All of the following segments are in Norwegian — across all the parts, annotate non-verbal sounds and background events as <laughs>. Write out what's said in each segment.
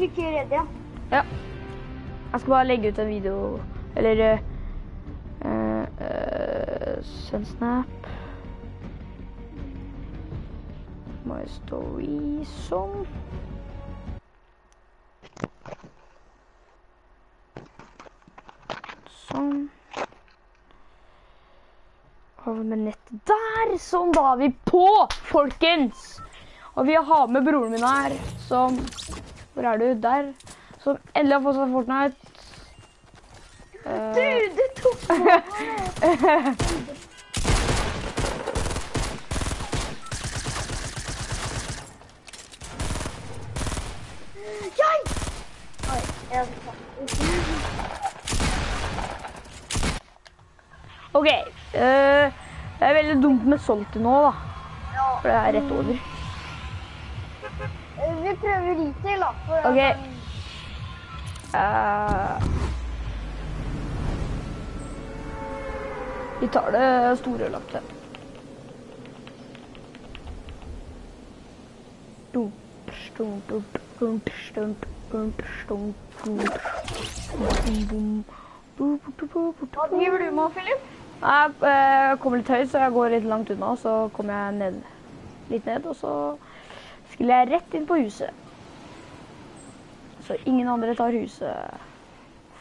trykker redd, ja. Ja. Jeg skal bare legge ut en video, eller uh, uh, snap. My story sånn. Sånn. Vi med nettet der? Sånn, da er vi på, folkens! Og vi har med broren min her, som Hvor er du? Der. Som endelig har fått seg Fortnite. Uh... Du, det tok <laughs> meg! Jeg! Oi, jeg OK. Uh, det er veldig dumt med Salty nå, da. For det er rett over. Vi prøver retail, da. For Ok. Eh, vi tar det store dum, Hva driver du med, Philip? Jeg eh, kommer litt høyt, så jeg går litt langt unna. Så kommer jeg ned, litt ned, og så sklir jeg rett inn på huset. Så ingen andre tar huset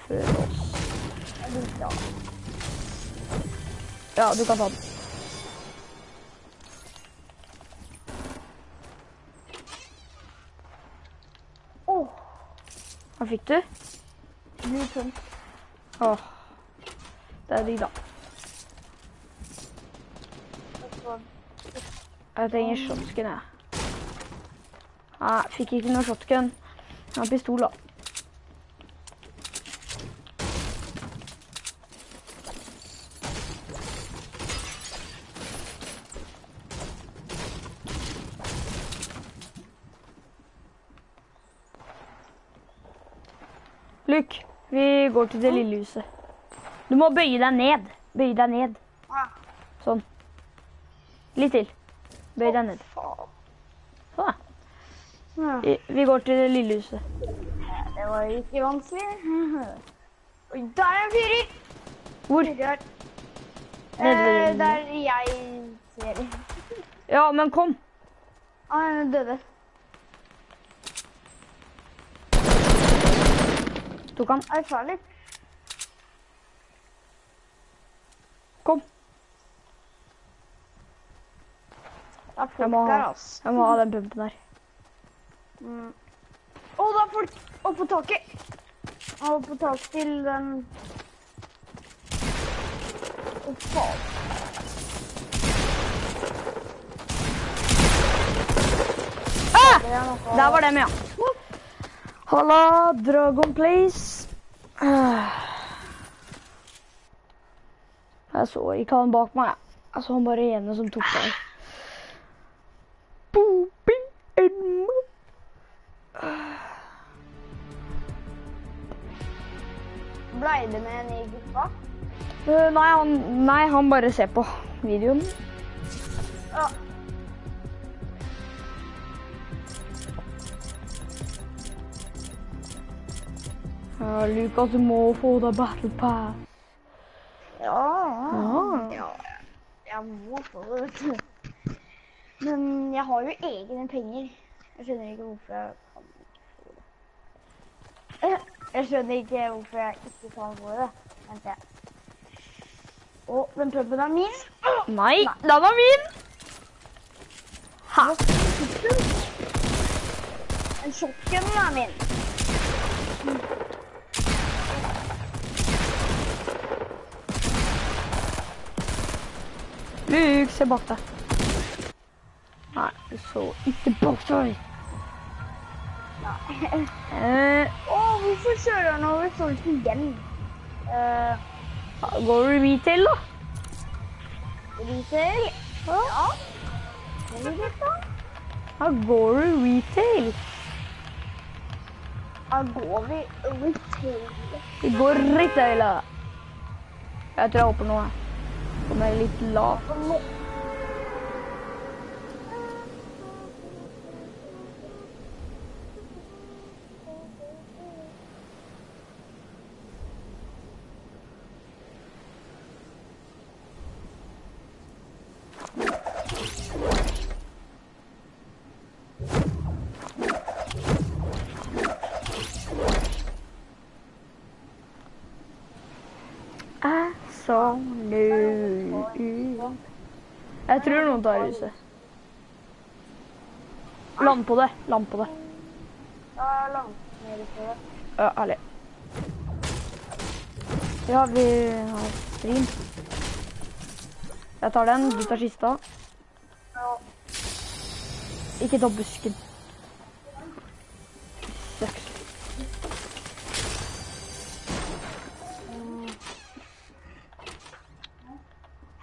før oss. Ja. Ja, du kan ta den. Hva fikk du? tømt. Åh, det er digg, da. Jeg trenger shotgun, jeg. Nei, fikk ikke noe shotgun. Jeg har pistol, da. Luke, vi går til det lille huset. Du må bøye deg ned. Bøye deg ned. Sånn. Litt til. Bøy deg ned. Ja, Vi, går til det lille huset. det var ikke vanskelig. <laughs> Oi, der er en fyrer! Hvor? Eh, der jeg ser. Ja, men kom. Han døde. Tok han. Er farlig? Kom. Er Jeg må ha, jeg må ha den pumpen der. Mm. Å, det er folk oppå taket! Oppå taket til den Å, faen. Ah! Er Der var dem, ja. Halla, Dragon Place. Ah. Jeg så ikke han bak meg. Jeg så han bare ene som tok deg. Det med en i gruppa? Uh, Nei han, nei, han bare ser på videoen. Ja. Uh, Lukas, du må få deg Battle Pass. Ja, Ah. ja. Jeg må få det, vet du. Men jeg har jo egne penger. Jeg skjønner ikke hvorfor jeg kan få det. Jeg skjønner ikke hvorfor jeg ikke kan få det. Vent, jeg. Å, den puben er min. Nei, den er min! Ha! En sjokken er min. Luk, se bak deg. Nei, du så ikke bak deg. Eh, oh, hvorfor kjører han over solgte igjen? Uh, går du retail, da? retail? Ja. Her går du retail. Her går vi retail. Vi går retail, da. Jeg tror jeg håper noe. Kommer litt lavt. Nu Jeg tror noen tar huset. Land på det. Land på det. Ja, land på det. Ja, ærlig. Ja, vi har stream. Jeg tar den, du tar kista. Ikke ta busken. Søks.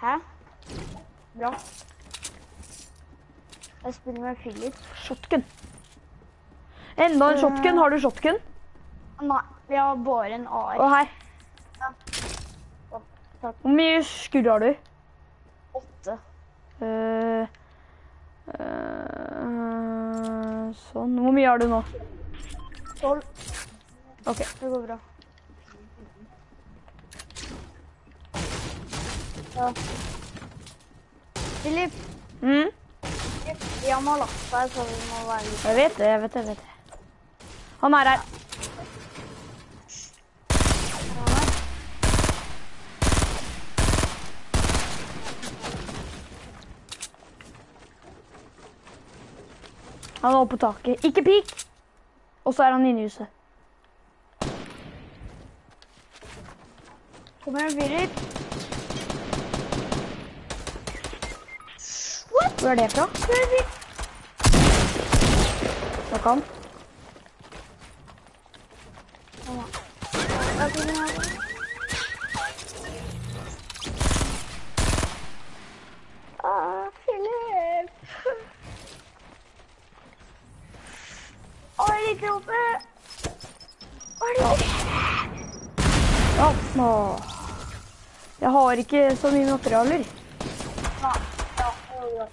Hæ? Bra. Spiller med Philip. Shotgun. Enda en shotgun. Har du shotgun? Nei, vi har bare en AR. Og her. Ja. Oh. Hvor mye skudd har du? Åtte. Uh, uh, sånn. Hvor mye har du nå? Tolv. Ok. Det går bra. Ja. Philip, Mm, vi har lagt deg, så vi må være litt jeg vet det, jeg vet det. jeg vet det. Han er her. Han er oppe på taket. Ikke pik! Og så er han inne i huset. Kom igjen, Philip. Hvor er det fra? Snakk han. Ah, Philip. Å, jeg er litt oppe. Å, jeg er litt Ja, nå. Jeg har ikke så mye materialer. Ja, ja, det var bra.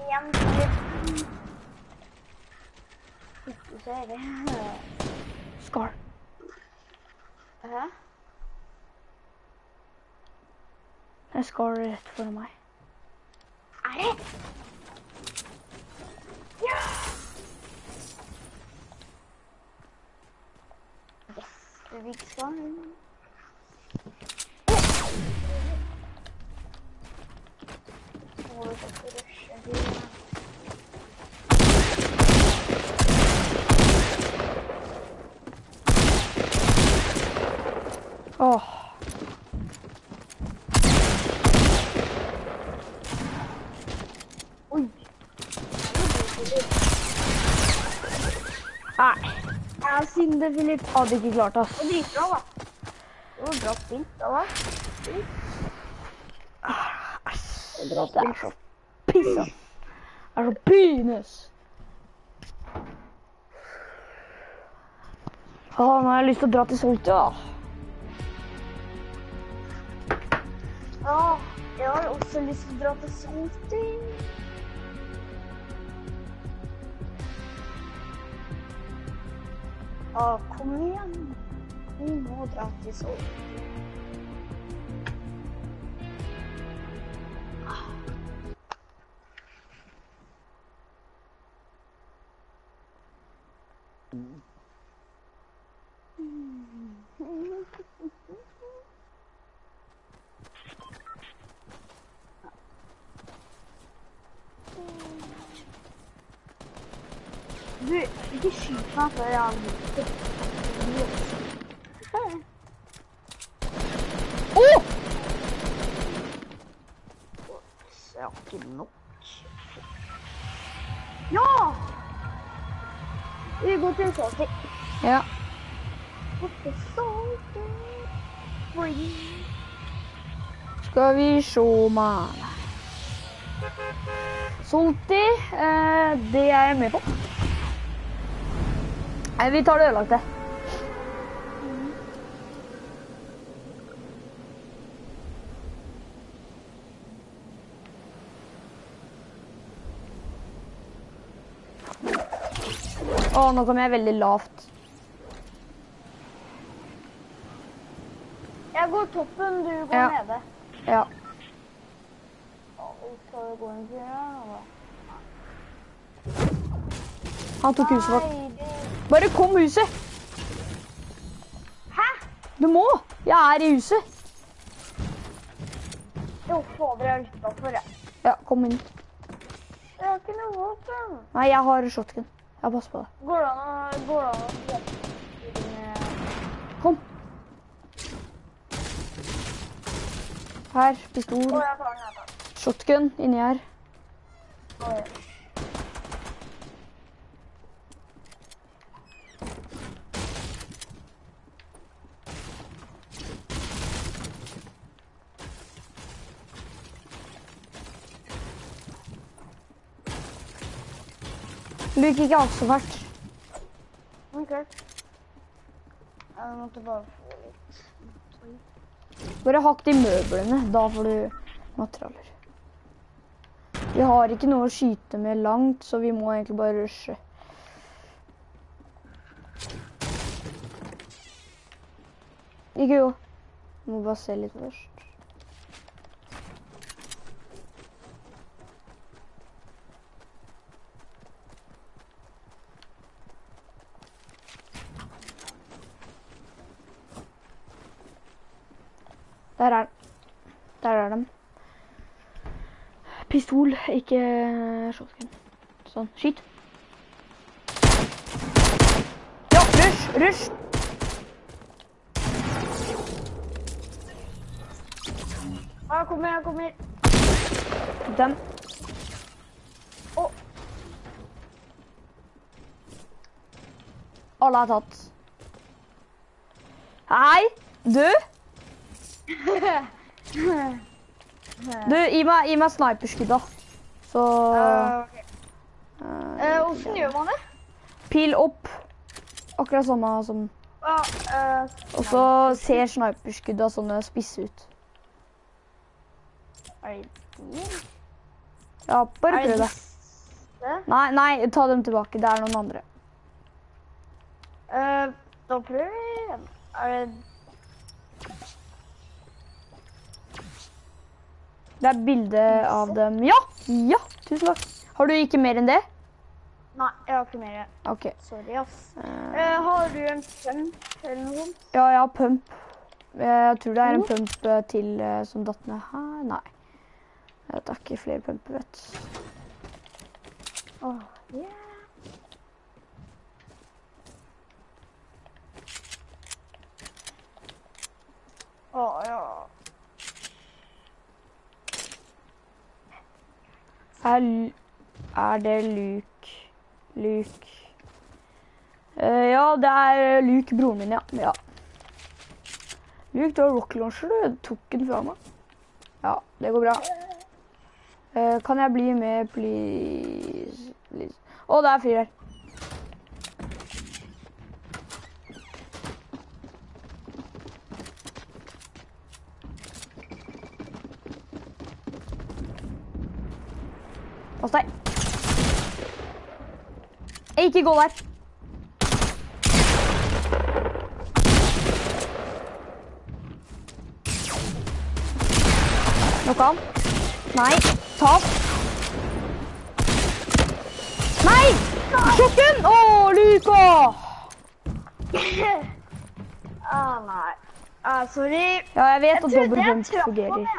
Igjen, Philip. Ikke ser det. Scar. Hæ? Det er Scar rett foran meg. Er det? Ja! Yes, det fikk sånn. Nå må vi faktisk rushe til- Åh. Oi! Nei, Jeg det, Philip. Hadde ikke klart, ass. Det var dritbra, da. Det var bra spilt, da. va? Det er så piss, da. Det er så pines. Å, nå har jeg lyst til å dra til solte, da. Ja, jeg har også lyst til å dra til Salty. Ja, kom igjen. Vi må dra til Seoul. Du, ikke skyt meg før jeg har Åh! Jeg har ikke nok. Ja! Vi går til Salty. Ja. Skal vi se, mann. Solti, eh, det er jeg med på. Nei, vi tar det ødelagte. Å, nå kom jeg veldig lavt. Jeg går toppen, du går Ja. nede. Ja. Han tok huset vårt. Bare kom huset! Hæ? Du må! Jeg er i huset. Jo, fader, jeg er utenfor, jeg. Ja, kom inn. Jeg har ikke noe våpen. Nei, jeg har shotgun. Jeg passer på det. Går det an å... Går det an å... hjelpe med- Kom. Her, pistol. Å, jeg tar den, jeg tar den. Shotgun inni her. Oi. Bruk ikke fælt. Ok. Jeg måtte bare få litt... Bare hakk de møblene. Da får du materialer. Vi har ikke noe å skyte med langt, så vi må egentlig bare rushe. Ikke jo. Må bare se litt først. Der er Der er den. Pistol, ikke shotgun. Sånn. Skyt. Ja, rush! Rush! Jeg kommer, jeg kommer. Den. Alle er tatt. Hei! Du? Du, gi meg, gi meg sniperskudd, da. Så uh, ok. uh, uh, Hvordan gjør man det? Pil opp. Akkurat samme som eh, Og så ser sniperskudda sånne spisse ut. er det de? Ja, bare prøv det. Nei, nei, ta dem tilbake. Det er noen andre. Eh, da prøver vi. Er det... Det er bilde av dem. Ja! Ja! Tusen takk. Har du ikke mer enn det? Nei, jeg har ikke mer. OK. Sorry, ass. Uh, har du en pump eller noe sånt? ja, jeg har pump. Jeg tror det er en pump eh, til som datt ned her. Nei. Det er ikke flere pumper, vet du. Åh, yeah. Åh, ja. Er, er det Luke Luke uh, Ja, det er Luke, broren min, ja. ja. Luke, du har rock launcher, du. Tok den fra meg. Ja, det går bra. Uh, kan jeg bli med, please? please? Å, det er fyr her. Pass deg. Ikke gå der. Nok han. Nei. Tap. Nei! Sjokken! Å, Luka! <laughs> ah, nei. Ah, sorry. Ja, jeg vet Jeg at på fungerer.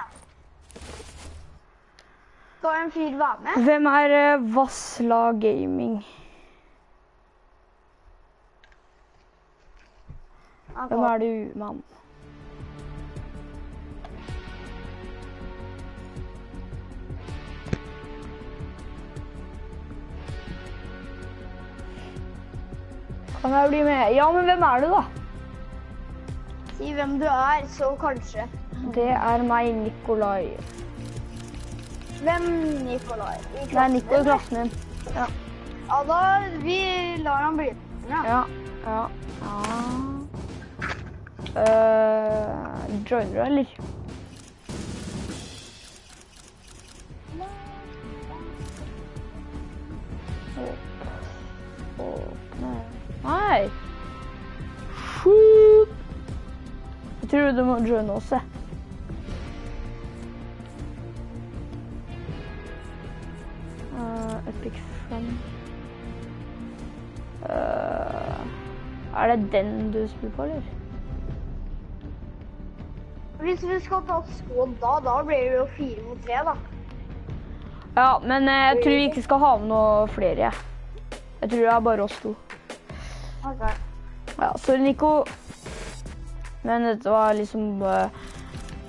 Skal en fyr være med? Hvem er uh, Vassla Gaming? Hvem er du, mann? Kan jeg bli med? Ja, men hvem er du, da? Si hvem du er, så kanskje. Det er meg, Nikolai. Hvem Nikolai? Det er Nico i klassen, min. Ja. Ja, da vi lar han bli. Ja. Ja, ja, ja. Uh, joiner du, eller? Nei! Shoot! Jeg tror du må joine også. jeg. Uh, epic fun. Øh, er det den du spiller på, eller? Hvis vi skal ta skål da, da blir det jo fire mot tre, da. Ja, men eh, jeg tror vi ikke skal ha med noe flere, jeg. Jeg tror det er bare oss to. Ok. Ja, sorry, Nico. Men dette var liksom uh,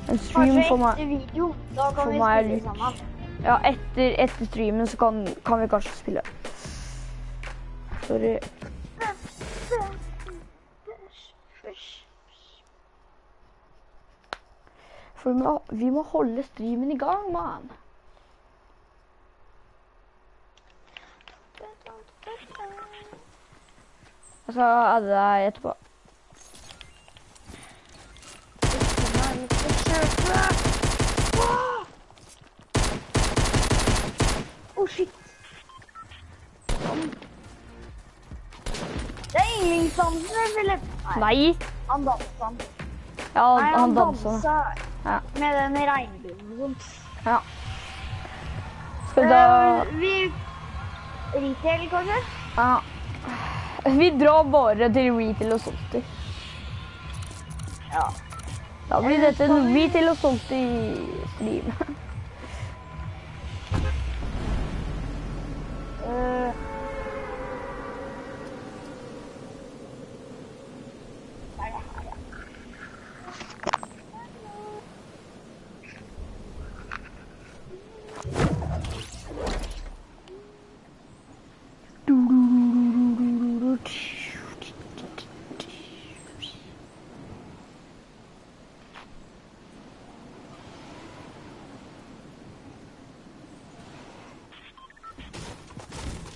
en stream Kanskje for meg. etter video, da kan vi spille lurt. sammen. Ja, etter, etter streamen så kan, kan vi kanskje spille. Sorry. For vi må, vi må holde streamen i gang, mann. Jeg skal adde deg etterpå. Oh shit. Det er yndlingsdansen, Philip. Nei! Han dansa. Ja, Nei, han dansa. Ja. med den regnbuen sånt. Ja. Skal da Eh, vi Retail, kanskje? Ja. Vi drar bare til retail og salty. Ja. Da blir dette en retail og salty stream.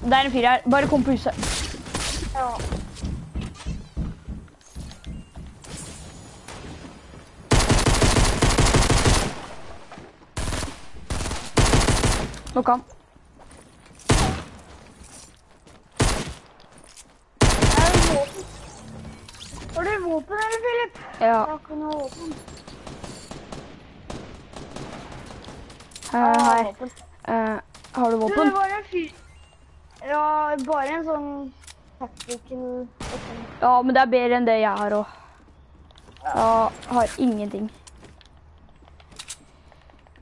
Det er en fyr her. Bare kom på huset. Ja. Det våpen? Har du våpen, eller, Philip? Ja. Jeg har ikke noe våpen. hei. våpen. Eh, har du Du, våpen? fyr Ja, bare en sånn tactical. Ja, men det er bedre enn det jeg har òg. Jeg har ingenting.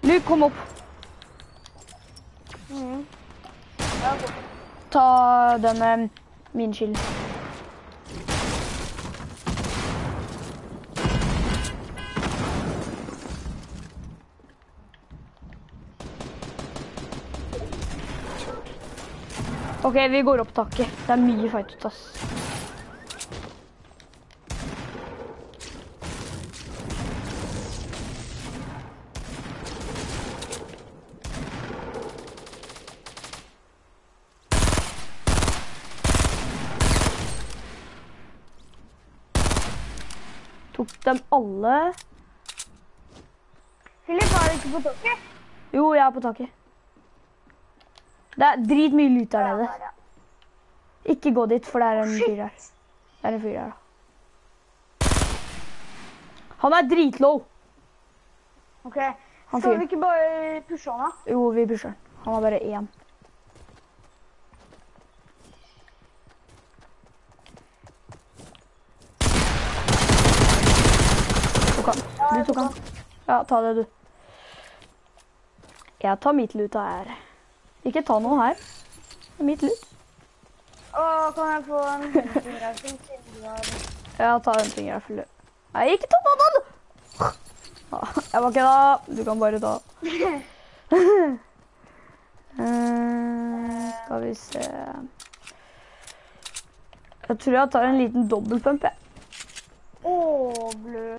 Luke, kom opp. Mm. Ta den med min skyld. OK, vi går opp taket. Det er mye fight ut, ass. Tok dem alle? Philip, er du ikke på taket? Jo, jeg er på taket. Det er dritmye lut der nede. Ikke gå dit, for det er en fyr her. Det er en fyr her, da. Han er dritlow. Ok, Han skal vi ikke bare pushe han da? Jo, vi pusher han. Han har bare én. Tok han. Du tok han. Ja, ta det, du. Jeg tar mitt lut her. Ikke ta noe her. Det er mitt lut. Åh, kan jeg få en hunting-rifle siden du har... Ja, ta finger. Nei, ikke ta av den! Jeg var ikke da. Du kan bare ta. Eh, skal vi se Jeg tror jeg tar en liten dobbeltpump, jeg. Åh, blø.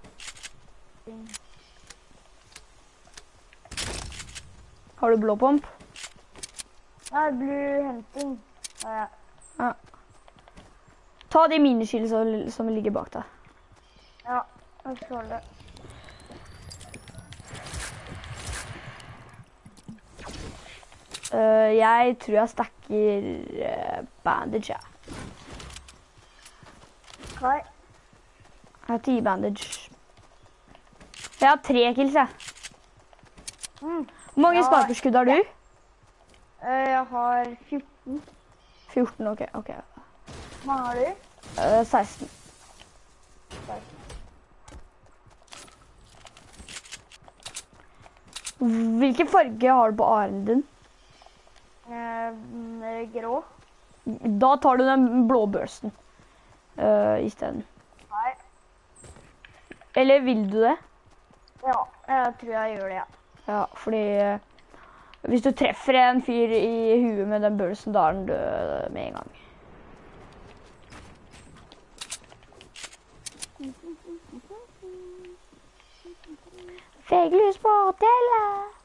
Har du blå pump? Nei, blue hunting. Ja, Ta de miniskillene som, som ligger bak deg. ja, jeg skal det. Uh, jeg tror jeg stacker uh, bandage, jeg. Hva? Jeg har ti bandage. Jeg har tre kills, jeg. Mm. Hvor mange Ja, sniperskudd har du? Eh, Jeg har 14. 14, ok. ok. Hva har du? Eh, 16. Hvilken farge har du på aren din? Eh, mm, grå. Da tar du den blå børsten uh, isteden. Nei. Eller vil du det? Ja, jeg tror jeg gjør det, ja. Ja, fordi eh, hvis du treffer en fyr i huet med den bølsen, da er den død med en gang. Feglys på hotellet.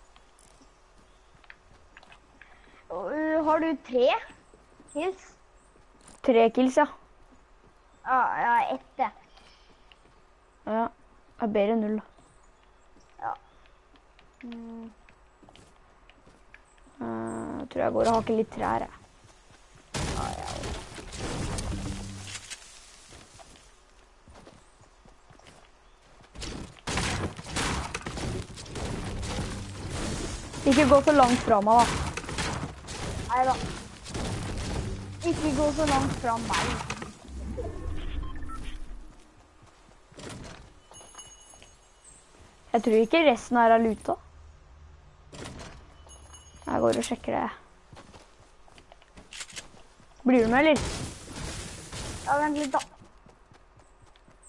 Har du tre kills? Tre kills, ja. Ja, jeg har ett. Ja, det er bedre enn null. da. Mm. Eh, Jeg tror jeg går og hakker litt trær, jeg. Ikke gå så langt fra meg, da. Nei da. Ikke gå så langt fra meg. Jeg tror ikke resten her er luta. Jeg går og sjekker det. Blir du med, eller? Ja, vent litt, da.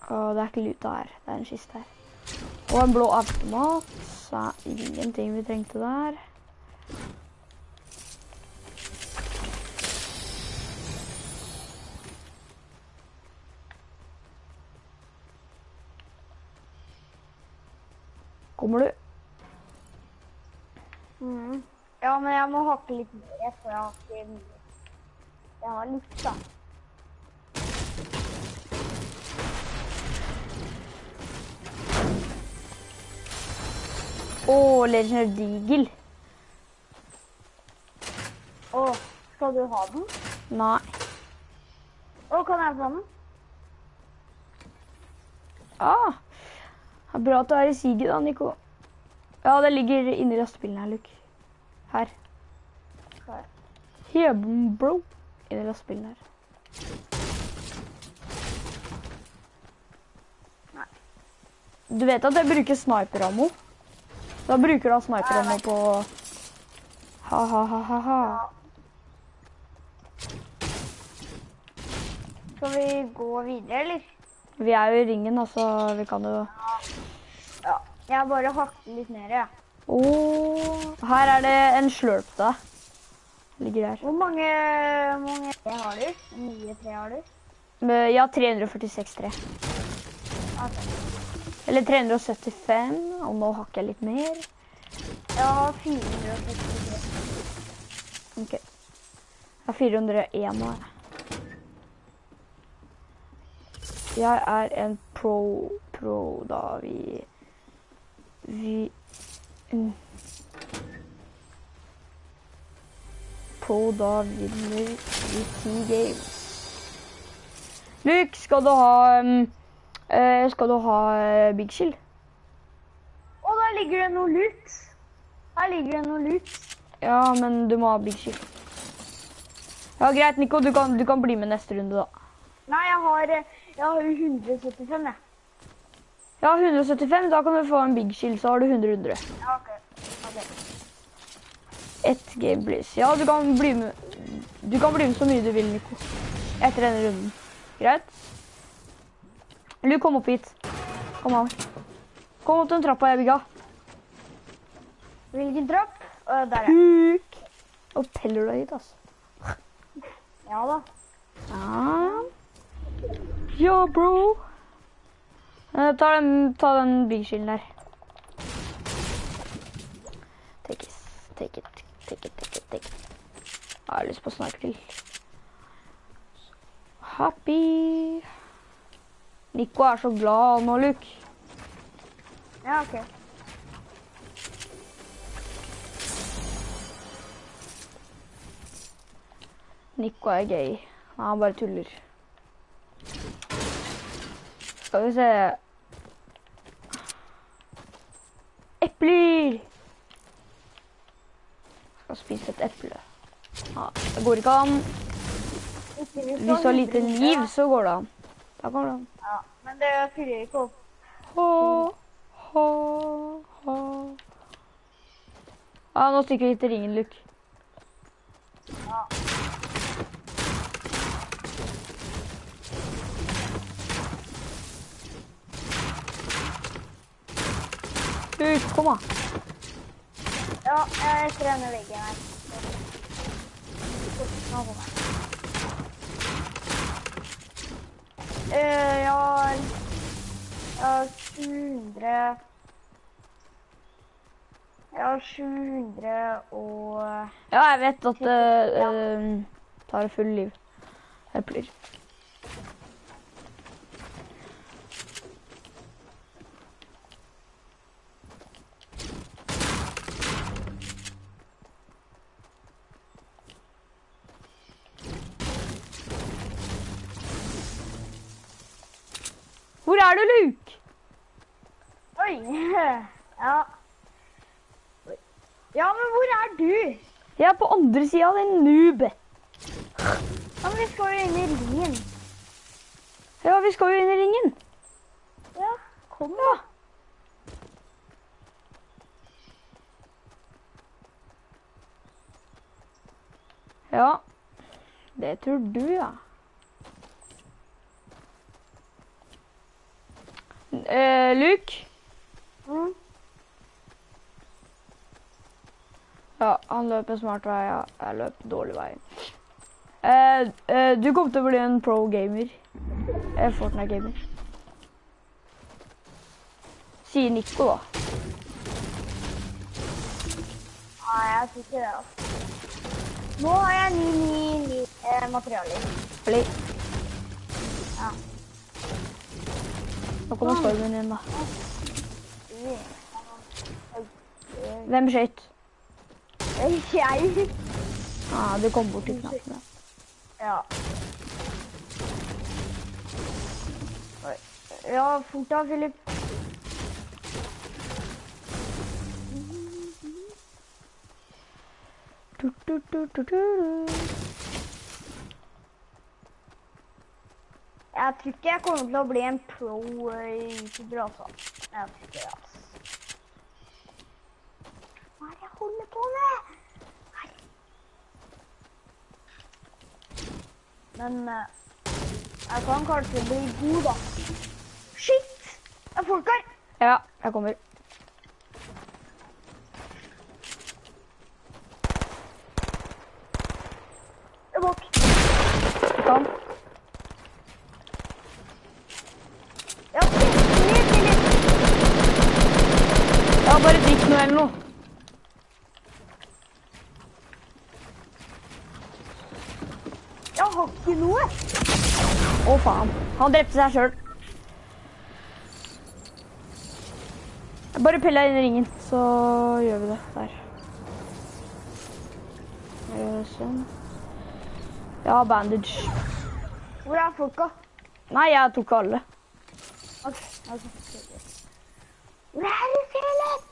Å, det er ikke luta her. Det er en kiste her. Og en blå automat. Så er ingenting vi trengte der. Kommer du? Mm. Ja, men jeg må hakke litt mer, for jeg har ikke mye. Jeg har litt, da. Å, legendary Deagle. Å, skal du ha den? Nei. Å, kan jeg få den? Ah, bra at du er i siget da, Nico. Ja, det ligger inni lastebilen her, Luke. Her. Her. Here, bro. Inni lastebilen her. Nei. Du vet at jeg bruker sniperammo? Da bruker du da sniperammo på... Ha, ha, ha, ha, ha. Skal vi gå videre, eller? Vi er jo i ringen, altså. Vi kan jo... Ja. Jeg bare hakker litt ned, jeg. Åh, her er det en slurp da. Ligger der. Hvor mange, mange tre har du? Nye tre har du? Ja, 346 tre. Eller 375, og nå hakker jeg litt mer. Jeg har 463. Ok. Jeg har 401 nå. jeg. Jeg er en pro, pro da vi, vi, mm. Pro da vinner vi ti games. Luke, skal du ha, um, uh, skal du ha uh, Big Shield? Å, der ligger det noe lut. Her ligger det noe lut. Ja, men du må ha Big Shield. Ja, greit, Nico, du kan, du kan bli med neste runde da. Nei, jeg har, eh, jeg har jo 175, jeg. Ja, 175, da kan du få en big shield, så har du 100 100. Ja, ok. okay. Ett game, please. Ja, du kan bli med, du kan bli med så mye du vil, Nico. Etter denne runden. Greit? Lu, kom opp hit. Kom an. Kom opp den trappa jeg bygga. Hvilken trapp? Uh, der, ja. Huk. Og peller du hit, altså. Ja da. Ja. Ja, bro. Eh, Ta den, ta den big der. Take it, take it, take it, take it, take it. Jeg har lyst på sniper til. Happy. Nico er så glad nå, Luke. Ja, ok. Nico er gøy. Han bare tuller. Skal vi se Epler! Skal spise et eple. Ja, det går ikke an. Hvis du har lite liv, så går det an. Da går det an. Ja, men det fyller ikke opp. Hå, hå, hå. Ja, nå stikker vi til ringen, Luke. Ja. Luke, kom da. Ja, jeg trener veggen her. Nå kommer jeg. Eh, jeg har... Jeg har 700... Jeg har 700 og... Ja, jeg vet at det uh, tar full liv. Epler. Hvor er du, Luke? Oi! <laughs> Ja. Ja, men hvor er du? Jeg er på andre sida av en noob. Ja, men vi skal jo inn i ringen. Ja, vi skal jo inn i ringen. Ja, kom da. Ja, det tror du, ja. Eh, Luke? Mm. Ja, han løper smart vei, ja. Jeg løper dårlig vei. Eh, eh, du kommer til å bli en pro gamer. Eh, Fortnite-gamer. Sier Nico, da. Nei, jeg tror ikke det, altså. Nå har jeg ny, ny, ny eh, materialer. Kommer stormen inn, da. Hvem skøyt? Jeg? Ah, du kom bort til knappene. Ja. Ja, fort da, Philip. Du, du, du, du, du. Jeg tror ikke jeg kommer til å bli en pro eh, youtuber, altså. Jeg tror ikke det, altså. Hva er det jeg holder på med? Nei. Men eh, jeg kan kanskje bli god, da. Shit! Det er folk her! Ja, jeg kommer. Det er bak. Du kan. Ja, Philip, Philip. Ja, bare drikk noe eller noe. Jeg har ikke noe. Å, faen. Han drepte seg sjøl. Bare pell deg inn i ringen, så gjør vi det der. Eh, Sånn. har bandage. Hvor er folka? Nei, jeg tok alle. Okay, ok. Hvor er du, Philip?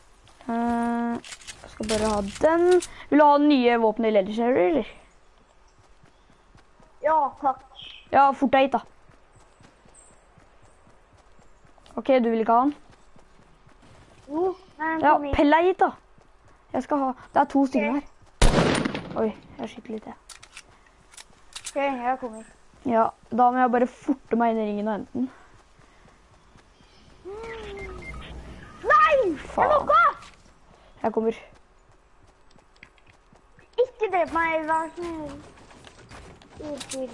Eh, jeg skal bare ha den. Vil du ha nye våpen i Legendary, eller? Ja, takk. Ja, fort deg hit, da. Ok, du vil ikke ha den? Jo, men Ja, pell deg hit, da. Jeg skal ha Det er to stykker her. Oi, jeg skyter litt, jeg. Ok, jeg kommer. Ja, da må jeg bare forte meg inn i ringen og hente den. Nei! Faen. Jeg Faen. noe! Jeg kommer. Ikke drep meg, vær snill. Unnskyld.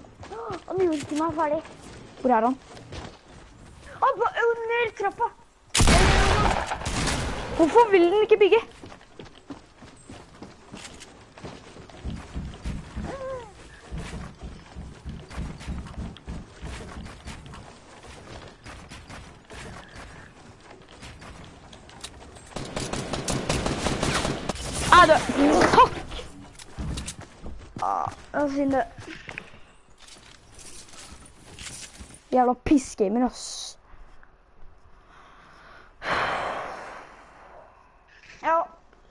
Han gjorde ikke meg ferdig. Hvor er han? Han var under trappa. Hvorfor vil den ikke bygge? Er det Fuck! Det synd det. Jævla pissgamer, ass. Ja,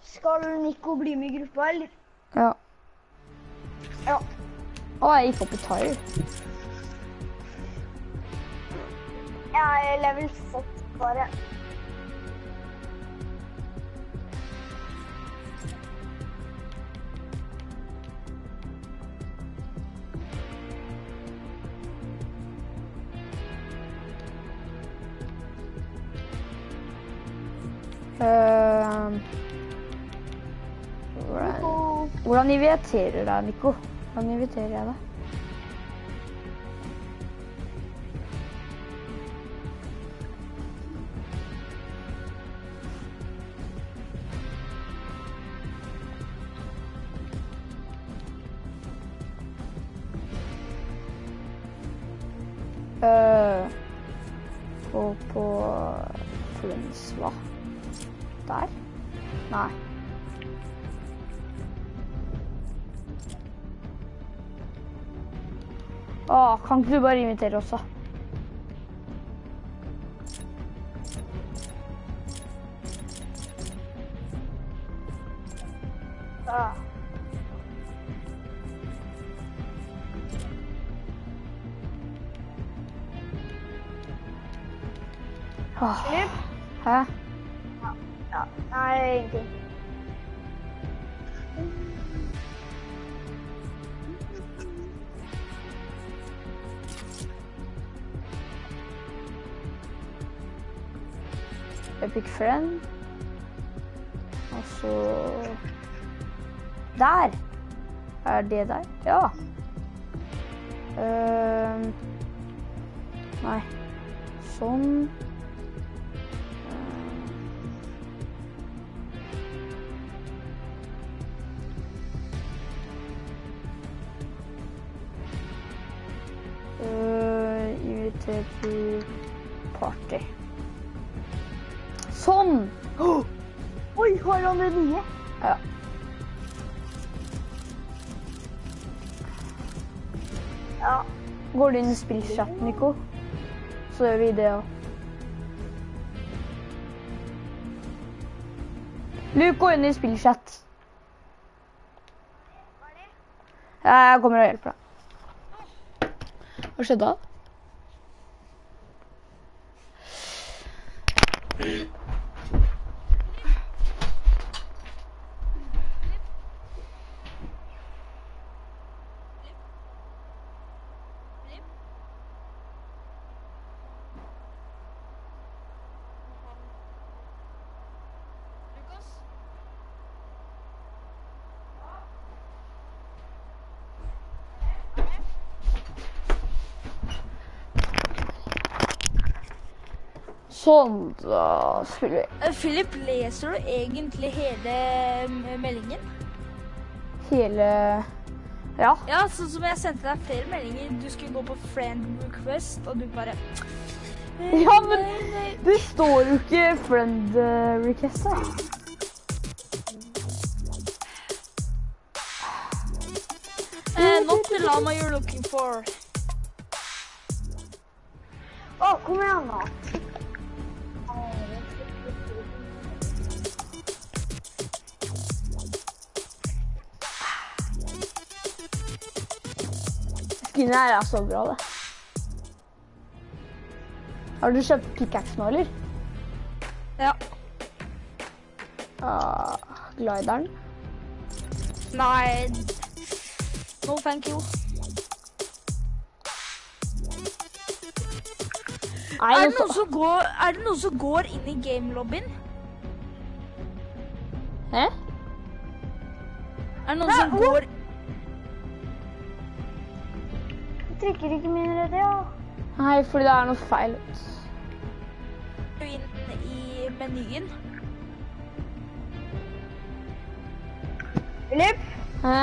skal Nico bli med i gruppa, eller? Ja. Ja. Å, jeg gikk opp i tire. Jeg er level 6 bare. Hvordan inviterer du deg, Nico? Hvordan inviterer jeg deg? Du bare invitere oss, Epic Friend. Og så Der! Er det der? Ja. Uh, nei. Sånn. Ehm. Øh, inviter til Det nye? Ja. Ja. Går du inn i spillchat, Nico? Så gjør vi det òg. Luke, gå inn i spillchat. Jeg kommer og hjelper deg. Hva skjedde da? Sånn, da spiller vi. Eh, Philip, leser du egentlig hele mm, meldingen? Hele Ja. Ja, sånn som jeg sendte deg flere meldinger. Du skulle gå på friend request, og du bare Ja, men det står jo ikke friend eh, request her. Uh, Not the llama you're looking for. Å, kom igjen nå. Her er så bra, det. Har du kjøpt pickaxe nå, eller? Ja. Ah, glideren. Nei No thank you. Nei, Er det, noen som går, er det noen som går inn i gamelobbyen? Hæ? Er det noen som går trykker ikke min røde, ja. Nei, fordi det er noe feil. inn i menyen? Philip? Hæ?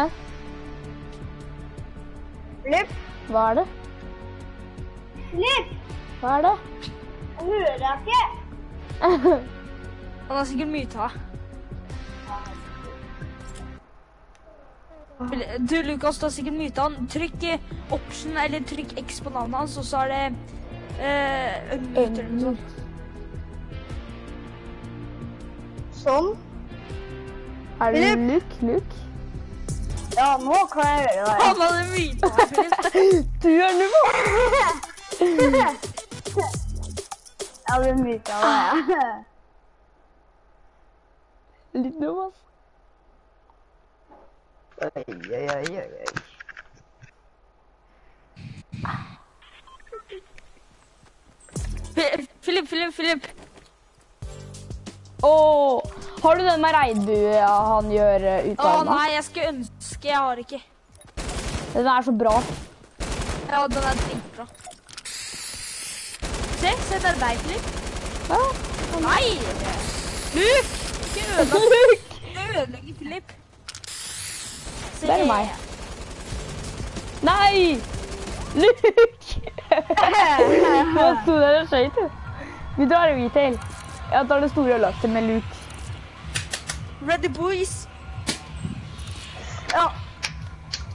Philip? Hva er det? Philip! Hva er det? Jeg hører deg ikke. <laughs> Han har sikkert myta. Du, Lukas, du har sikkert myta han. Trykk option, eller trykk X på navnet hans, og så er det uh, unmute eller noe sånt. Sånn. Er det? Luke? Luke? Ja, nå kan jeg gjøre det. Han hadde myta <laughs> meg, Du det nå! <laughs> Jeg hadde myta det, ja. Litt dum, ass. Oi, oi, oi, oi. Filip, Philip, Philip. Åh, har du den med regnbue han gjør ut Å av nei, jeg skulle ønske jeg har ikke. Den er så bra. Ja, den er dritbra. Se, se der deg, Philip. Ja. Nei! Luke! Ikke ødelegg. Ikke Philip. Se. Det er meg. Nei! Luke! <laughs> Nå sto der og skøyt. Vi drar i retail. Jeg tar det store lasset med Luke. Ready, boys. Ja.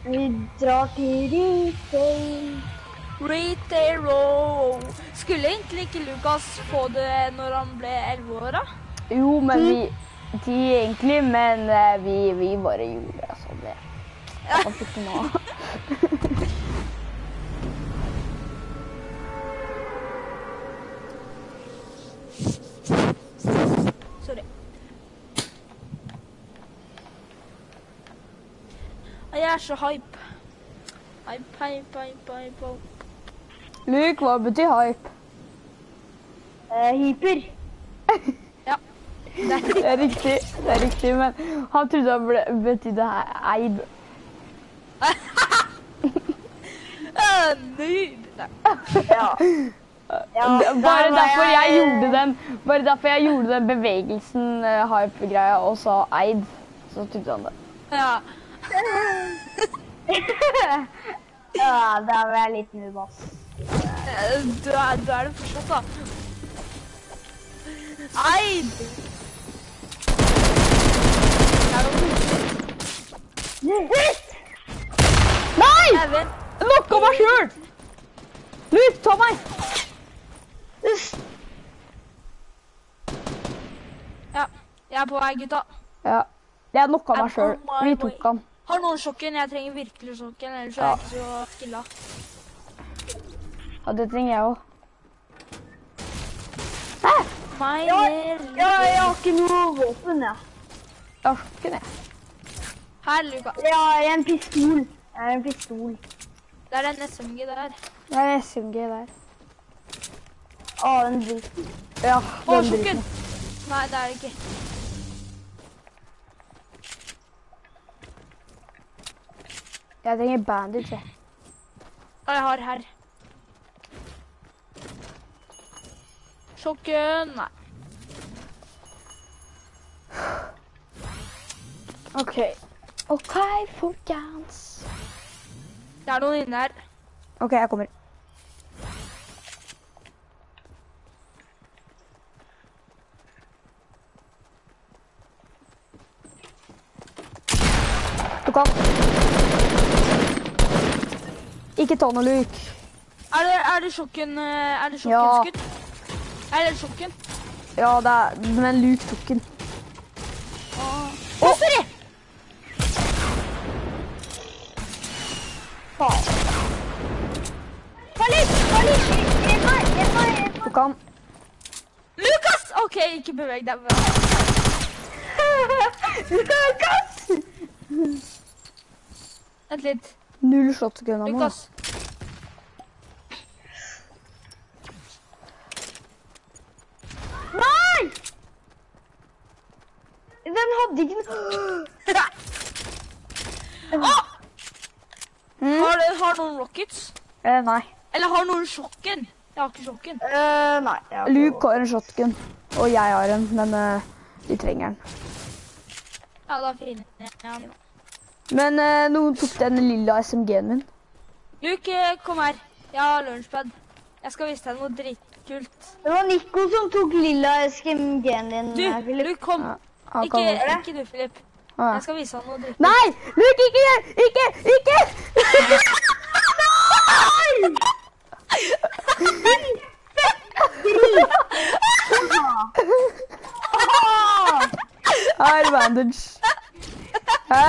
Vi drar til retail. Retail row. Skulle egentlig ikke Lukas få det når han ble 11 år, da? Jo, men vi De egentlig, men eh, vi, vi bare gjorde sånn. Det. Ikke nå. Sorry. Og Jeg er så hype. Hype, hype, hype, hype. Luke, hva betyr hype? Eh, hyper. Det er Det er riktig, det er riktig, men han trodde han betydde he- Nei. Ja. ja. Bare der var derfor jeg gjorde den, bare derfor jeg gjorde den bevegelsen, uh, hype-greia, og sa eid, så trodde han det. Ja. <laughs> ja, da var jeg litt noob, ass. Eh, Du er, du er det fortsatt, da. Eid! Er noe Nei! skjult! Lokka meg sjøl! Luke, ta meg! Ja, jeg er på vei, gutta. Ja, jeg knocka meg sjøl. Vi tok han. Har noen sjokken? Jeg trenger virkelig sjokken, ellers er jeg ikke så skilla. Ja, det trenger jeg òg. Hæ? Ja, ned. Ja, jeg har ikke noe våpen, jeg. Jeg har sjokken, jeg. Her, Luka. Jeg har en pistol. Jeg har en pistol. Det er en SMG der. Det er en SMG der. Å, den driten. Ja, Å, den driten. Nei, det er det ikke. Jeg trenger bandage, jeg. Å, jeg har her. Sjokken! Nei. OK. OK, folkens. Det er noen inne her. OK, jeg kommer. Du kan. Ikke ta noe, luk. Er det, er det sjokken eh, Er det Ja. sjokken skutt? Er det sjokken? Ja, det er, men luk tok den. Å, sorry! Faen. Farlig! Farlig! Hjelp meg! Hjelp meg! Hjelp Tok han. Lukas! OK, ikke beveg deg. Lukas! Vent litt. Null shotgun av meg. Lukas. Nei! Den hadde ikke noe Å! Mm. Har, du- har noen rockets? Eh, nei. Eller har noen sjokken? Jeg har ikke sjokken. Eh, Nei. jeg har Luke har en shotgun, og jeg har en, men uh, de trenger den. Ja, da finner jeg den. Men uh, noen tok den lilla SMG-en min. Luke, kom her. Jeg har lunsjpad. Jeg skal vise deg noe dritkult. Det var Nico som tok lilla SMG-en din. Du, Luke, kom. Ja, Ikke, ikke du, Philip. Ah. Jeg skal vise han noe dritt. Nei! Luke, ikke gjør! Ikke! Ikke! Er bandage. Hæ?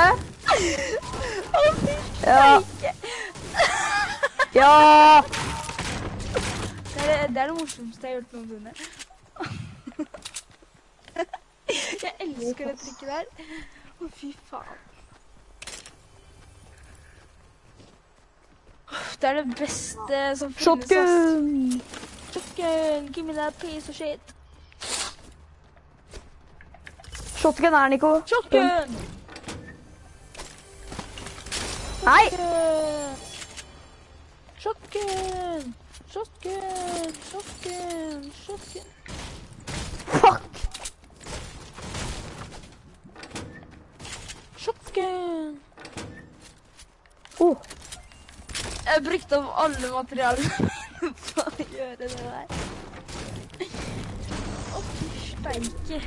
Ja. Ja! Det er, det er det morsomste jeg har gjort noensinne. Jeg elsker det trikket der. Å, fy faen. Det er det beste som finnes. Shotgun! Shotgun! Give me that piece of shit. Shotgun er Nico. Shotgun! Nei! Shotgun! Shotgun! Shotgun! Shotgun! Fuck! Shotgun! Oh, Jeg brukte opp alle materialene for <laughs> å gjøre det der. Å, fy steike.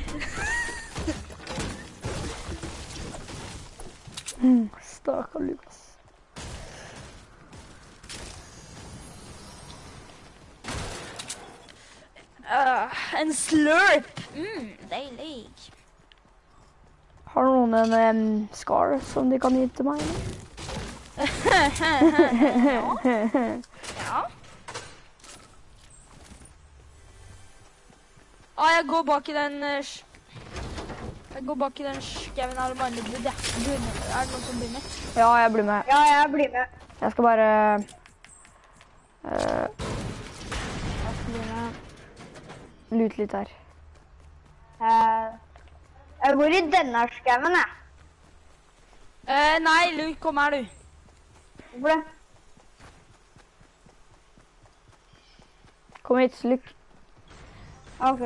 mm, Stakkar Lukas. Uh, en slurp! Mm, deilig. Har noen en um, scar som de kan gi til meg? <laughs> Ja. Ah, jeg går bak i den uh, Jeg går bak i den skauen her og bare jeg. Er det noen som blir med? Ja, jeg blir med. Ja, jeg blir med. Jeg skal bare uh, Jeg skal bli med. lute litt her. Eh, jeg bor i denne skauen, jeg. Eh, nei, Luke, kom her, du. Hvorfor det? Kom hit, Luke. Ok.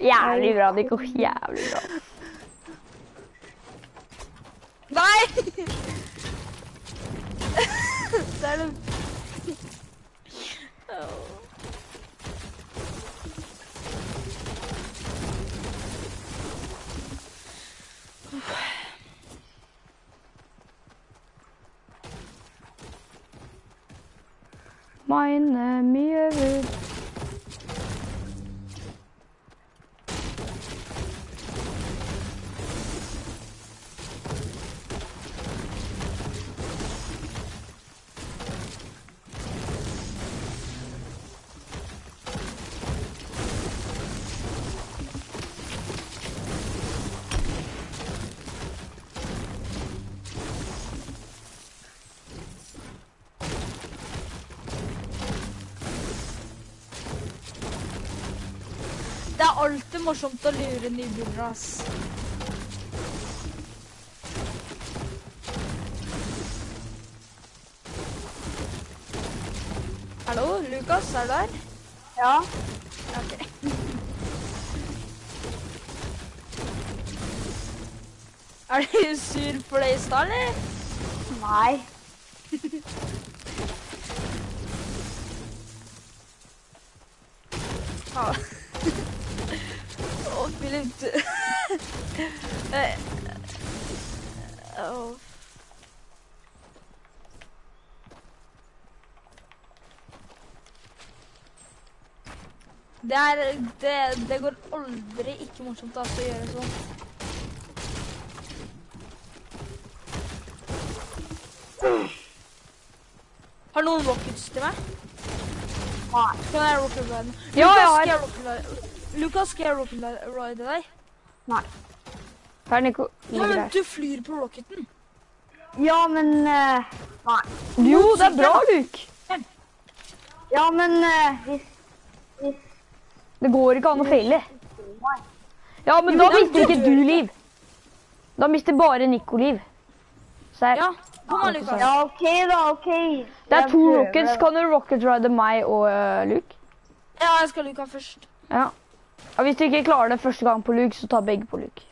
Jævlig bra, Nico. Jævlig bra. Nei! <laughs> det er det Åh. Mine mye morsomt å lure nybegynnere, ass. Hallo, Lukas, er du der? Ja. Ok. <laughs> Er du sur for det i stad, eller? Nei. Det er det, det går aldri ikke morsomt av å gjøre sånn. Har noen rockets til meg? Nei. Kan jeg rocket ride? Ja, ja, jeg har. rocket ride? Lukas, skal jeg rocket ride deg? Nei. Her, Nico. Ligger men du flyr på rocketen. Ja, men Uh... Nei. Jo, det er bra, Luke. Ja, men uh, hvis Hvis Det går ikke an å feile. Ja, men da mister ikke du liv. Da mister bare Nico liv. Se her. Ja, kom OK, da. OK. Det er to rockets. Kan du rocket ride meg og øh, Luke? Ja, jeg skal Luka først. Ja. Og Hvis du ikke klarer det første gang på Luke, så ta begge på Luke.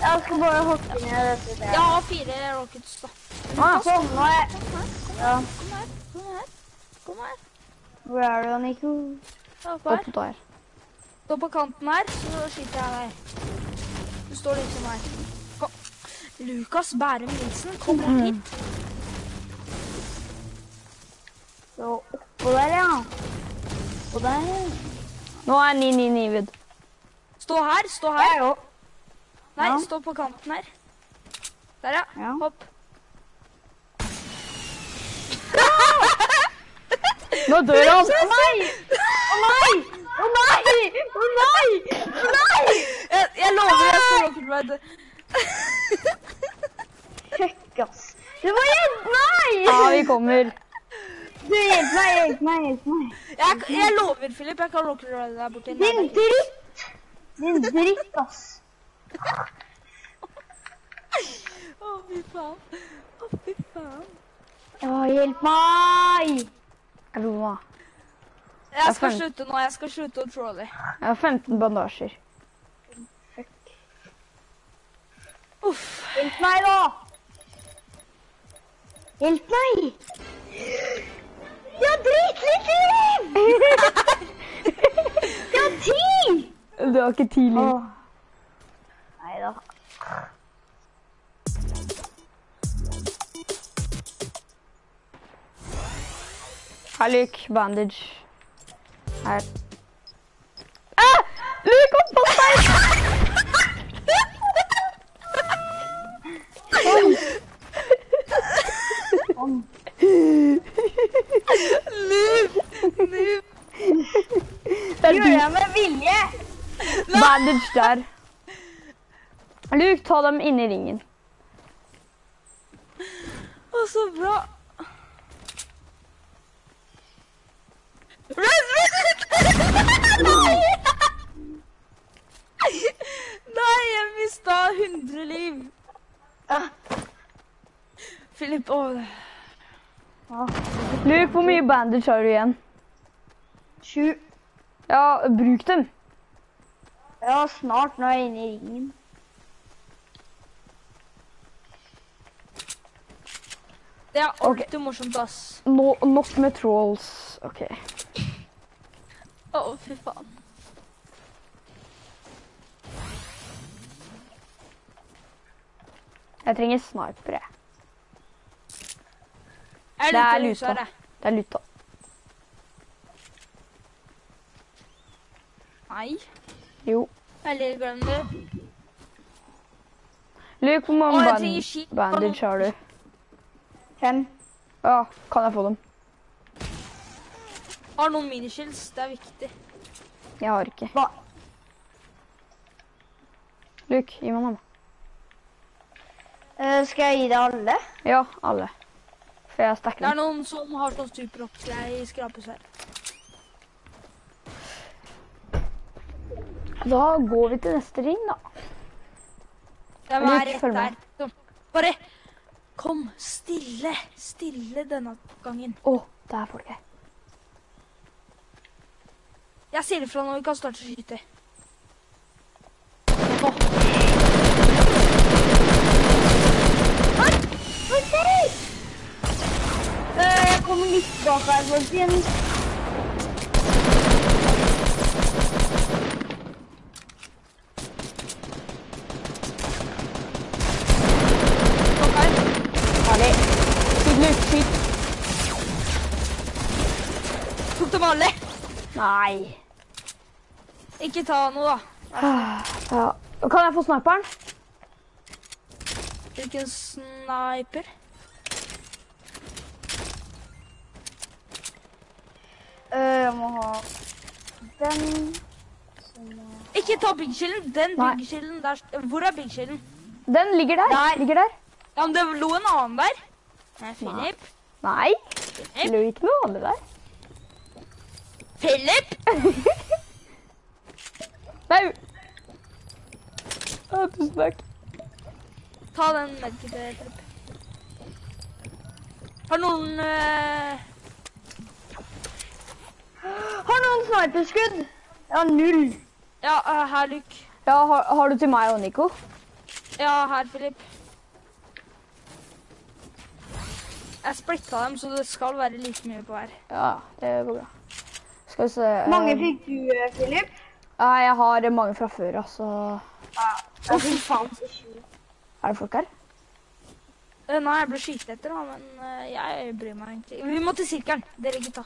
Jeg skal bare hoppe ned dette. Jeg har fire rockets, da. Ah, Sånn, nå er Ja. Kom her, kom her. Kom her. Hvor er du Nico? Oppå opp her. og ta her. Stå på kanten her, så skyter jeg deg. Du står liksom her. Kom. Lukas Bærum Nilsen, kom mm. hit. Så oppå der, ja. Og der. Nå er 999 vid. Stå her, stå her. Jeg òg. Nei, Ja. stå på kanten her. Der, ja. Ja. Hopp. Nå dør han! Å nei! Å nei! Å nei! Å nei! Å nei! Jeg, jeg lover jeg skal rocket ride. Fuck, ass. Du må hjelpe meg! Ja, vi kommer. Du, hjelp meg, hjelp meg, hjelp meg. Jeg, jeg lover, Philip, jeg kan rocket ride der borte. Din dritt! Din dritt, ass. Å, fy faen. Å, fy faen. Å, hjelp meg! Roma. Jeg skal slutte nå. Jeg skal slutte å trolle. Jeg har 15 bandasjer. Uff. Hjelp meg, da! Hjelp meg! Jeg har dritlitt liv! <laughs> Jeg har ti! Du har ikke ti Liv. Nei da. Hallik, Bandage. Her. Ah! Luke, opp på Kom. Noob! Noob! Gjør jeg med vilje? Bandage der. Luke, ta dem inn i ringen. Å, så bra. Run, run, Nei! <laughs> Nei, jeg mista 100 liv. Ah. Philip, å. Luke, hvor mye bandage har du igjen? Sju. Ja, bruk dem. Ja, snart nå er jeg inne i ringen. Det er alltid okay. morsomt, ass. No, nok med trolls. OK. Å, fy faen. Jeg trenger sniper, jeg. Jeg Det er luta. Det er luta. Nei. Jo. Eller glem det. Luke, hvor mange band bandage har du? Fem. Ja, kan jeg få dem? Har noen miniskills, det er viktig. Jeg har ikke. Hva? Luke, gi meg noen. Uh, skal jeg gi deg alle? Ja, alle. For jeg Det er noen som har sånn superrock-greier i skraphuset her. Da går vi til neste ring, da. Det er Luke, rett der. Bare kom stille, stille denne gangen. Å, der er folk her. Jeg sier ifra når vi kan starte å skyte. Eh, jeg kommer litt bak her, folkens. Ferdig. Skyt, Luke, skyt. Tok dem alle. Nei. Ikke ta noe, da. Ja. Kan jeg få sniperen? Hvilken sniper? Eh, jeg må ha den. Ikke ta big shielden. Den big shielden der. Hvor er big shielden? Den ligger der. Der. Ligger der. Ja, men det lå en annen der. Nei, Philip. Nei. Det lå ikke noe annet der. Philip! <laughs> Nei. Å, tusen takk. Ta den medkittet, Philip. Har noen uh... Har noen sniperskudd? Ja, null. Ja, uh, her, Luke. Ja, har, har du til meg og Nico? Ja, her, Philip. Jeg splitta dem, så det skal være like mye på hver. Ja, det går bra. Skal vi se. eh, mange fikk du, eh, Philip? Nei, jeg har mange fra før, altså. Jeg fikk faen Er det folk her? Eh, Nei, jeg ble skutt etter, da, men eh, jeg bryr meg egentlig. Vi må til sirkelen, dere gutta.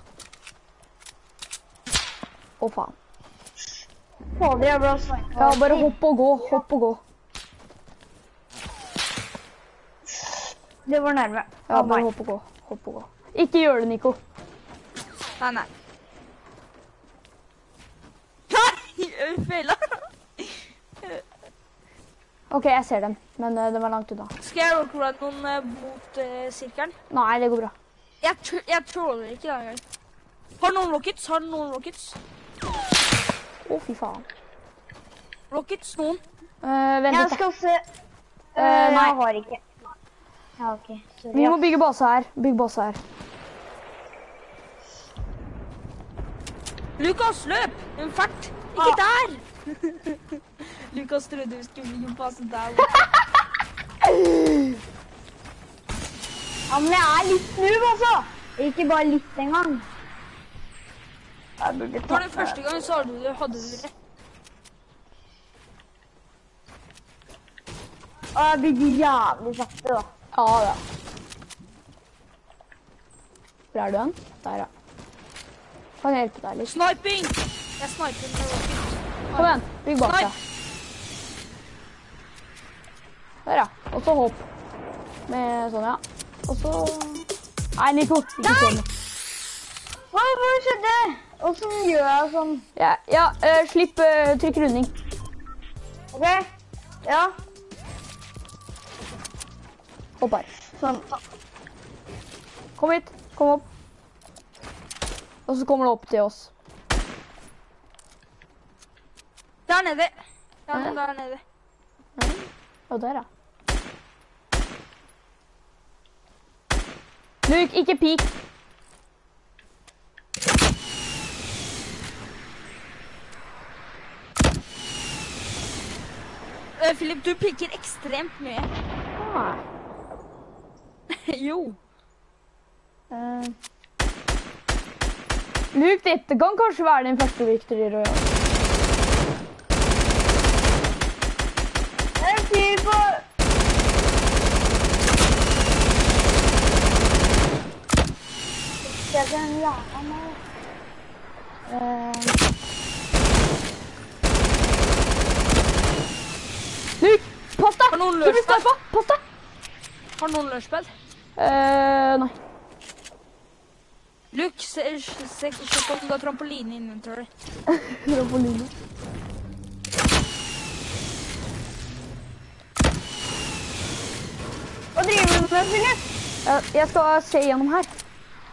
Å, faen. Fader, jeg ble sniper. Ja, bare hopp og gå. Hopp og gå. Det var nærme. Ja, bare hopp og gå. Hopp og gå. Ikke gjør det, Nico. Nei, nei. Nei, jeg feila. OK, jeg ser dem, men uh, de var langt unna. Skal jeg rock'n'roll noen uh, mot uh, sirkelen? Nei, det går bra. Jeg, tr jeg troller ikke da engang. Har noen rockets? Har noen rockets? Å, fy faen. Rockets, noen? Uh, vent Jeg skal se. Eh, Eh, nei. Jeg har ikke. Ja, OK. Sorry. Vi må bygge base her. Bygge base her. Lukas, løp! En fart! Ikke der! <laughs> Lukas trodde vi skulle passe der. Ja, men jeg er litt noob, altså. Ikke bare litt engang. For den første gang så hadde du, hadde du rett. Og jeg blir jævlig sakte, da. Ja da. Hvor er du hen? Der, ja. Kan jeg hjelpe deg litt? Sniping! Jeg sniper med rocket. Kom igjen, bygg bak deg. Der, ja. Og så hopp. Med sånn, ja. Og så Nei, Nico. Ikke sånn. Hva hva skjedde? Åssen gjør jeg sånn? Ja, ja uh, slipp uh, trykk runding. OK? Ja, Hopp her. sånn. Kom hit. Kom opp. Og så kommer du opp til oss. Der nede. Det er noen der nede. Og der, ja. Luke, ikke pik. Eh, Philip, du piker ekstremt mye. Ah. <laughs> jo. Uh. Luke, dette kan kanskje være din første victory royal. Jeg là không ấy ờ... Nick! Pass deg! Har noen løsspill? Pass deg! Har noen løsspill? Eh, nei. Luke, på om du har trampoline i inventory. <laughs> trampoline. Hva driver du med, Philip? Eh, jeg skal se gjennom her.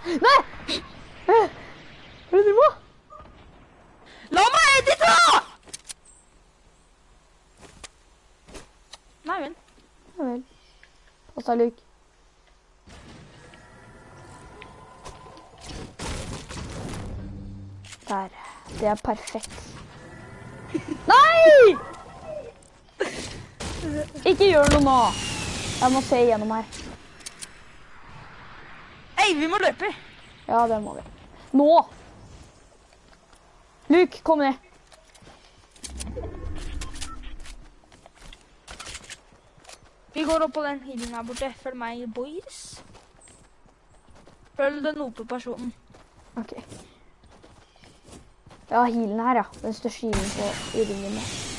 Nei! Hva er det du må? La meg edite! Nei vel. Nei vel. Pass deg, Luke. Der. Det er perfekt. Nei! Ikke gjør noe nå. Jeg må se gjennom her. Hei, vi må løpe. Ja, det må vi. Nå! Luke, kom ned. Vi går opp på den hilen her borte. Følg meg, boys. Følg den ope personen. Ok. Ja, healen her, ja. Den største healen på, i ringen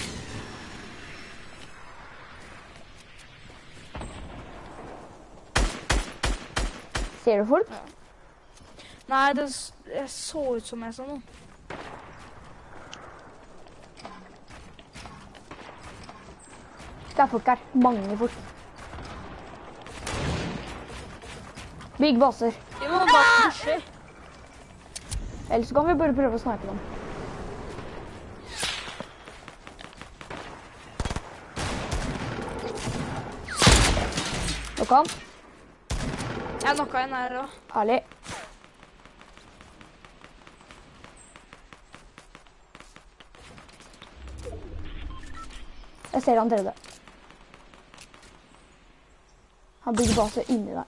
Ser du folk? Nei, det så ut som jeg så noen. Det er folk her. Mange folk. Bygg baser. Vi må bare pushe. Ellers kan vi bare prøve å snipe dem. Nok han. Jeg knocka en her òg. Herlig. Jeg ser han tredje. Han bygger base inni der.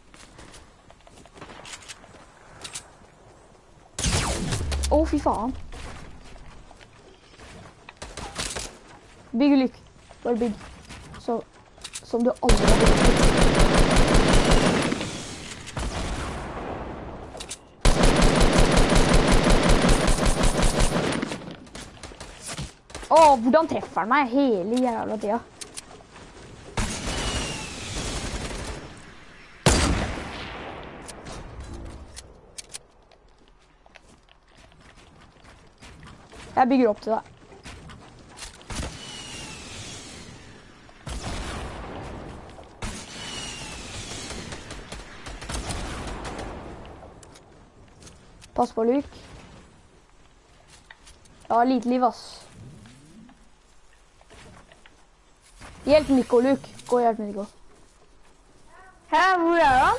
Å, fy faen. Bygg lykke. Bare bygg. Så, som du aldri har bygd. Åh, hvordan treffer han meg hele jævla tida? Jeg bygger opp til deg. Pass på Luke. Jeg har lite liv, ass. Hjelp Nico, Luke. Gå og hjelp Nico. Hæ, hvor er han?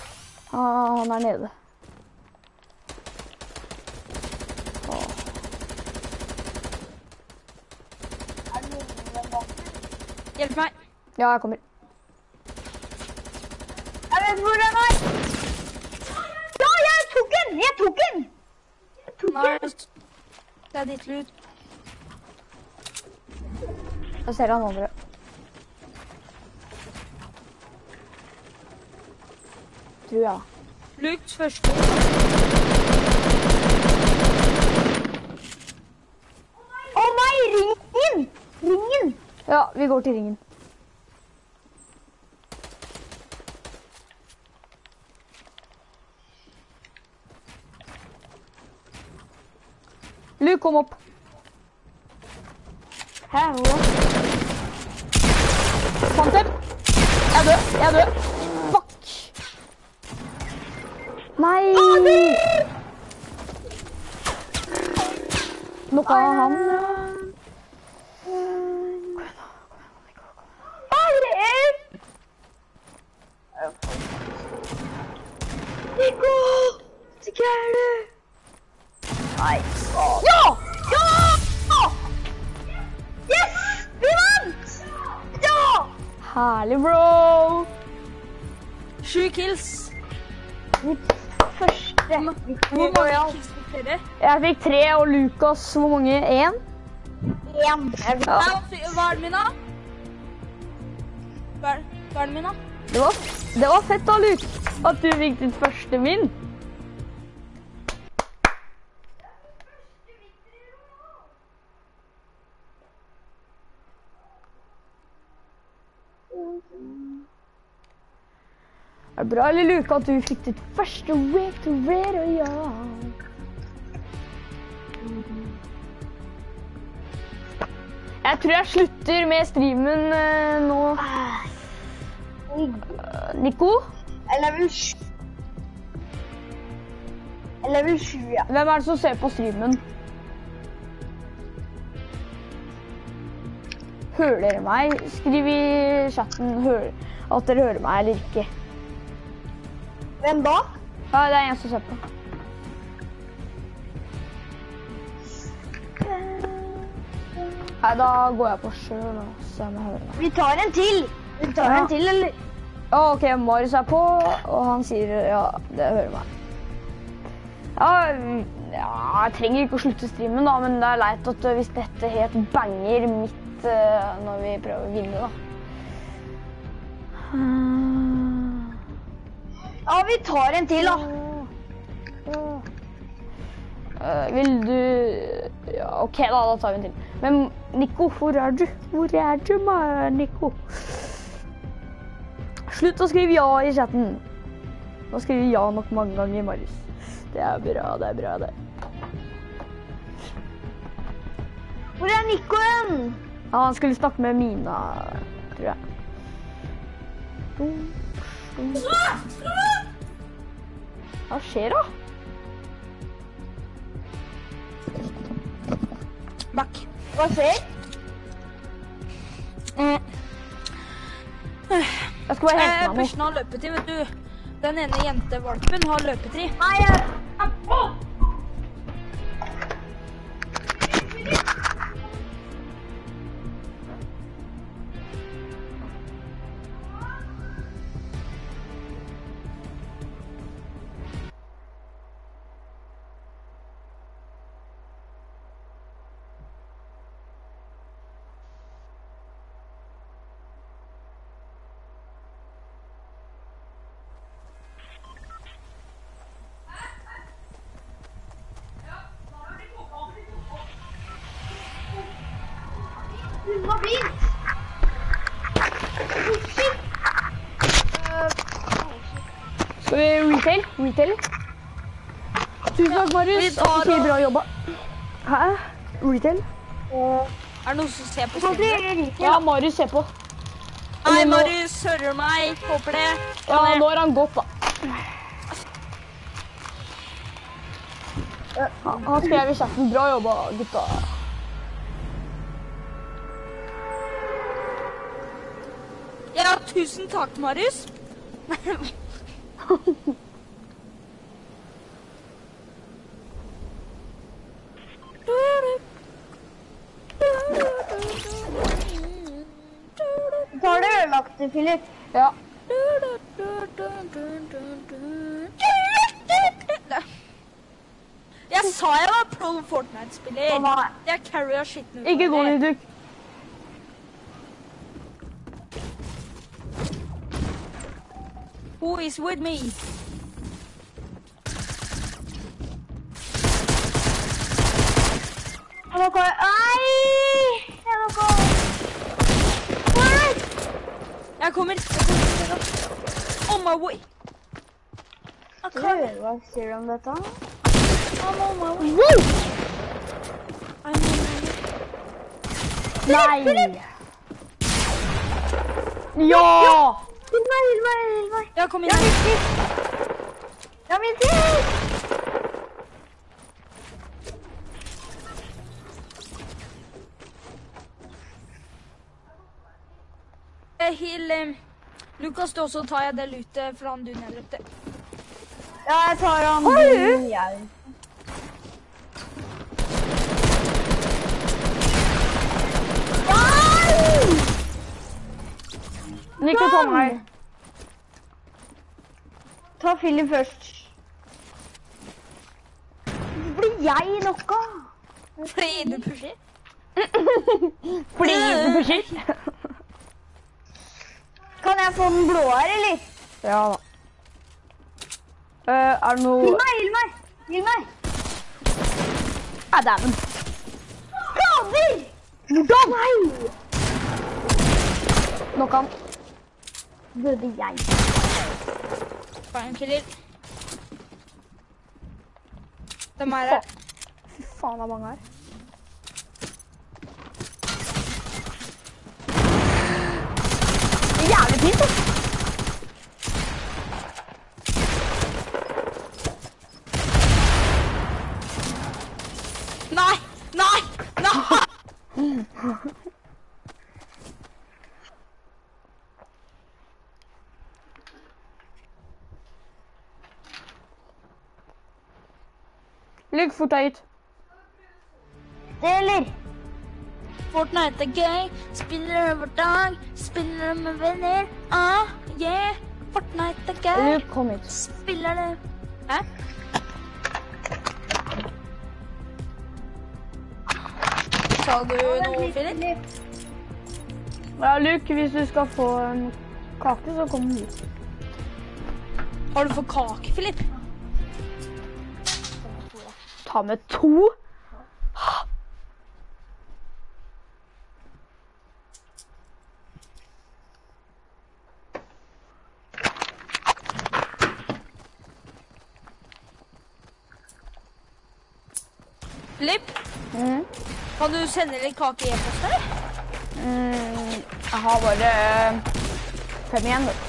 Ah, han er nede. Hjelp meg. Ja, jeg kommer. Jeg vet hvor han er! Ja, jeg tok den! Jeg tok den! Nice. Det er ditt lut. Jeg ser han andre. Jeg. Lukt første. Å nei, ringen! Ringen! Ja, vi går til ringen. Luke, kom opp. Hæ, hva? Fant dem. Jeg er død. Jeg er død. Fuck. Nei. Nok av og Lukas, hvor mange? Én? Vet- Ja. Hva er det min, da? Hva er, det min, da? Det var, det var fett da, Luke, at du fikk ditt første min. Er det bra, eller Luke, at du fikk ditt første victory, ja. Jeg tror jeg slutter med streamen eh, nå. Nico? Jeg er level 7. Jeg er level 7, ja. Hvem er det som ser på streamen? Hører dere meg? Skriv i chatten hører, at dere hører meg eller ikke. Hvem da? Ja, det er en som ser på. Nei, da går jeg på sjøl og ser om jeg hører. Vi tar en til. Vi tar Ja. en til, eller? Ja, OK, Marius er på, og han sier ja, det hører meg. Ja, ja, jeg trenger ikke å slutte streamen, da, men det er leit at øh, hvis dette helt banger midt uh, når vi prøver å vinne, da. Ja, vi tar en til, da. Øh, vil du Ja, OK, da. Da tar vi en til. Men Nico, hvor er du? Hvor er du, Nico? Slutt å skrive ja i chatten. Nå skriver ja nok mange ganger, Marius. Det er bra, det er bra, det. Hvor er Nico hen? Ja, han skulle snakke med Mina, tror jeg. Hva skjer da? Back. Hva skjer? Jeg skal bare hente Eh, meg noe. Børsen har løpetid, vet du. Den ene jentevalpen har løpetid. Nei, jeg... Hæ? Retail? Og Er det noen som ser på rike. Ja, Marius ser på. Hei, nå- Marius, hører du meg? Håper det. Ja, nå har han gått, da. Han han skrev i chatten 'bra jobba, gutta'. Ja, tusen takk, Marius. <laughs> Tar du ølaktig, Philip? Ja. Jeg sa jeg var pro Fortnite-spiller. Jeg carrier skitten ut. Ikke av gå, det. Niduk. Who is with me? My way. Du, hva sier du om dette? I'm on my way. Woo! I'm on my way. Nei! Ja! Hill meg, hill meg, hill meg. Ja, kom Ja, inn. min tid. Ja, min tid. Eh, Hill eh, Lukas, du også tar jeg det lutet fra han du nedrepte. Ja, jeg tar han. du Jeg. Nico, ta meg. Ta Philip først. Blir jeg lokka? Fordi du pusher. <laughs> Fordi du pusher. <laughs> Kan jeg få den blå her, eller? Ja da. Uh, er det noe noe meg, hill meg. Hill meg. Ja, dæven. Skader! Hvordan? Nei! Nok han. Døde jeg. Fine killer. Hvem er det? Fy faen, det er mange her. Det er Jævlig fint, da. Nei! Nei! Nei! Ligg fort deg hit. Det eller? Fortnite er gøy. Spiller det hver dag. Spiller det med venner. Ah, yeah. Fortnite er gøy. Kom hit. Spiller det Hæ? Sa du noe, Philip? Ja, Luke, hvis du skal få en kake, så kom hit. Har du fått kake, Philip? Ta med to. Philip, Mm. kan du sende litt kake i e-post, eller? Mm, jeg har bare eh, fem igjen, vet du.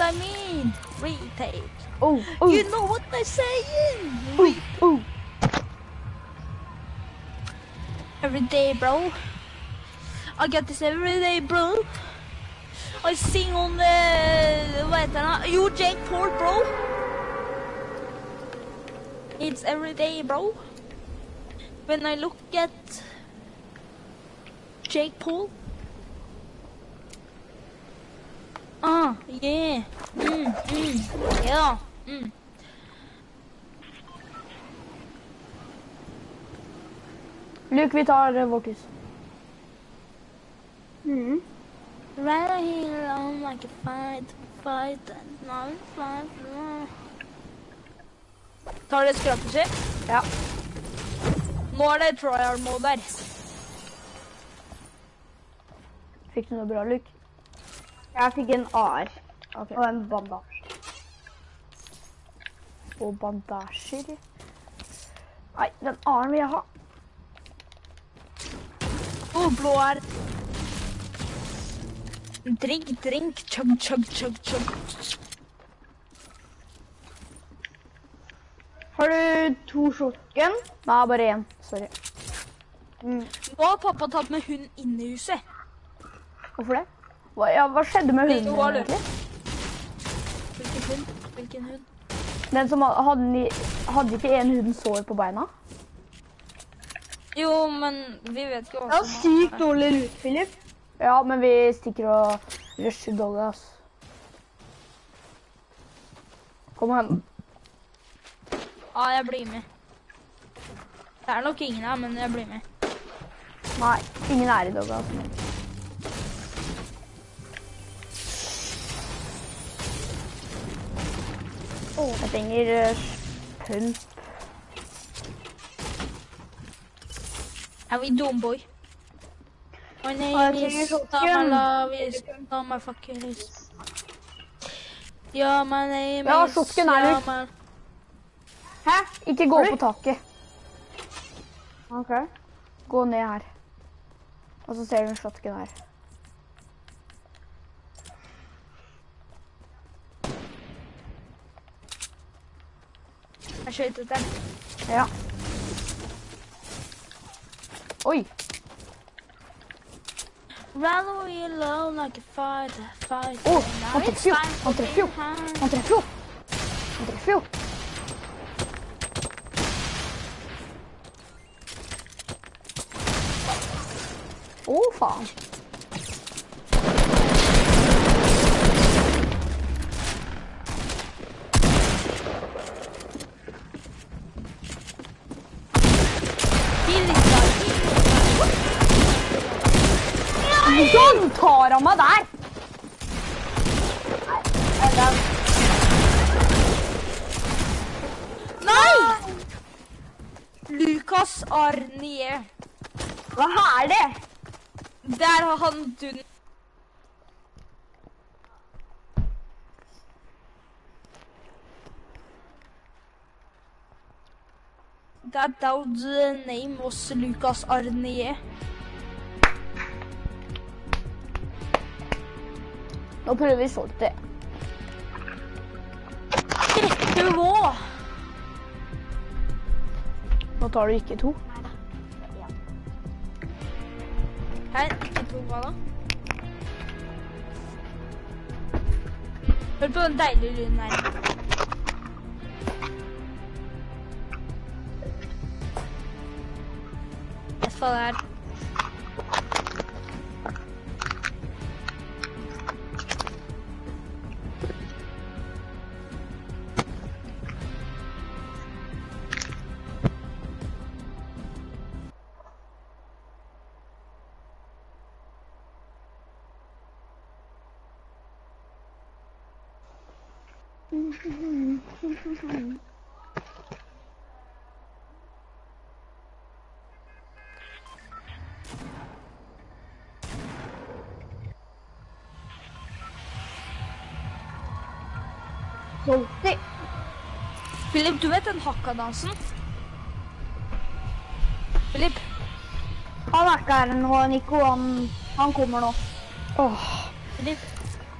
I mean. Retail. Oh, oh, You know what I'm saying. oh, oh. Every day, bro. I get this every day, bro. I sing on the... Heter den? Jo, Jake Paul, bro. It's every day, bro. When I look at Jake Paul. Mm. Luke, vi tar uh, vårt hus. Mm. Right here like a fight, fight, and now fight. Tar dere skrapeskitt? Ja. Nå er det trial mode der. Fikk du noe bra, Luke? Jeg fikk en AR okay. og en bandasje. Og bandasjer. Nei, den annen vil jeg ha. Oh, blå her. Drink, drink, chug, chug, chug, chug. Har du to shotgun? Nei, bare én. Sorry. Mm. Nå har pappa tatt med hund inn i huset. Hvorfor det? Hva, ja, hva skjedde med hunden? Hvilken hund? Hvilken hund? Den som hadde, ni- hadde ikke en hund sår på beina? Jo, men vi vet ikke hva er som sykt dårlig lut, Philip. Ja, men vi stikker og rusher Dolly, ass. Kom igjen. Ja, jeg blir med. Det er nok ingen her, men jeg blir med. Nei, ingen er i Dolly, altså. Jeg trenger eh, pump. Er vi domboy? Å trenger is shotgun. men fucking is Ja, Ja, shotgun er lurt. Hæ? Ikke gå på taket. Ok. Gå ned her. Og så ser du en shotgun her. Jeg skjøt etter den. Ja. Oi. Rather we alone like a fighter, fighter. Oh, Now han it's treffer jo. time for Han treffer jo. being high. Han treffer jo. Han treffer jo. Å, faen. Sånn tar han meg der! Nei! Lukas Arnie. Hva er det? Der har han du... That doubt the name was Lukas Arnie. Nå prøver vi. Rette må! Nå tar du ikke to. Her, hva da? Hør på den deilige lyden her. Jeg skal der. Salty. Philip, du vet den hakkadansen? Philip, Han er ikke her nå, Nico. Han, han kommer nå. Åh, Philip,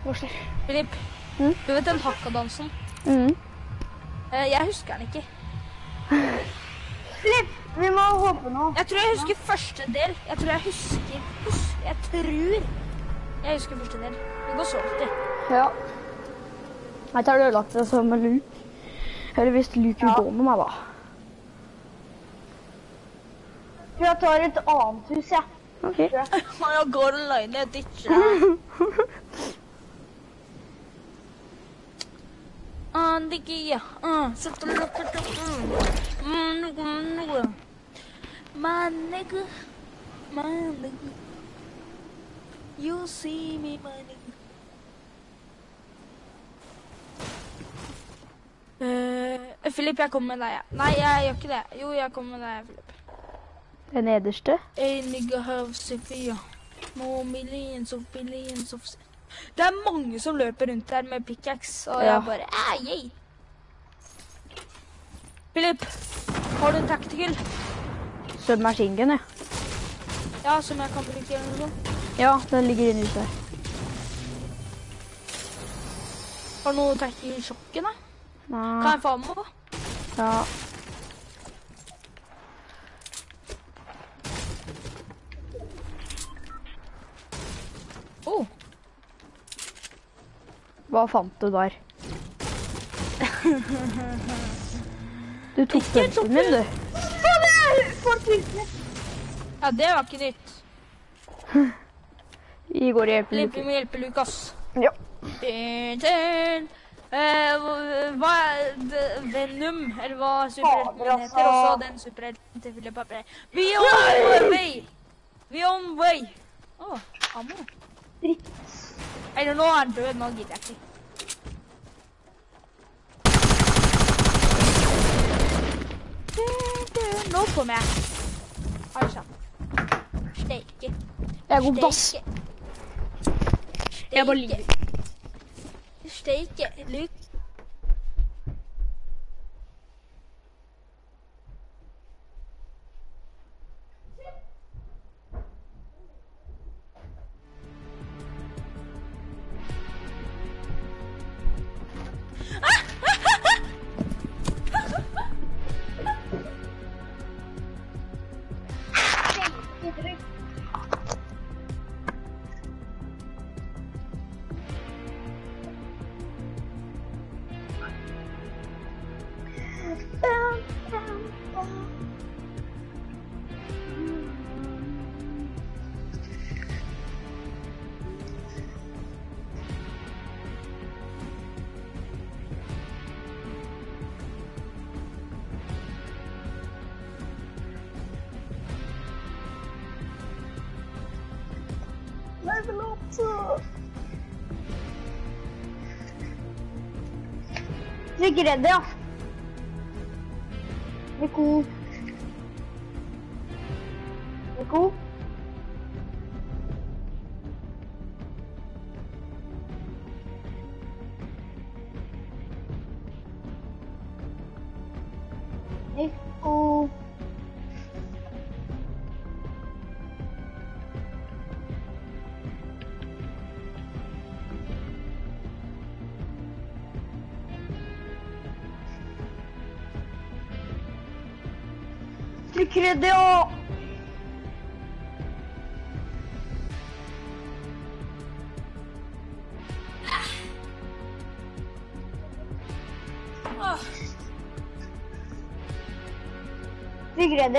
hva skjer? Philip. Mm? Du vet den hakkadansen? Mm. Eh, Jeg husker den ikke. Slipp! vi må håpe nå. Jeg tror jeg husker første del. Jeg tror jeg husker, hus, Jeg tror jeg husker første del. Det går så alltid. Ja. Jeg tar ødelagt det som med Luke. Eller hvis Luke vil Ja. gå med meg, da. Jeg tar et annet hus, jeg. Ok. <laughs> Jeg går alene, jeg ditcher. <laughs> 새끼야. 응, 스툴럭스툴럭. 음, 누구, 누구. 만내그, 만내그. You see me, 만내그. Uh, Philip, jeg kommer med deg. Ja. Nei, jeg gjør ikke det. Jo, jeg kommer med deg, Philip. Den nederste? Hey, nigga have Sophia. No millions of billions of... Det er mange som løper rundt der med pickaxe, og ja. jeg bare... Ah, yay! Philip, har du en tactical? Submachine ja. Ja, som jeg kan bruke eller noe sånt? Ja, den ligger inne ute her. Har du noe tactical sjokken, da? Kan jeg få med da? Ja. Oh, Hva fant du der? <laughs> Du tok Ikke en penselen min, du. ja, det var ikke nytt. Vi går og hjelper Lukas. vi må hjelpe Lukas. Ja. Eh, hva er? Venom, eller hva superhelten heter, og så den superhelten til Philip Apre. We on way! We on way! Å, ammo. Dritt. Eller nå er han død, nå gidder jeg ikke. Dun, dun. Nå kommer jeg. Sant? Steike. Jeg god på dass. Jeg bare ligger. Steike. Luke. Du er ikke redd, ja? Nico. Nico? Du er ikke redd, ja? Åh, Du er ikke redd?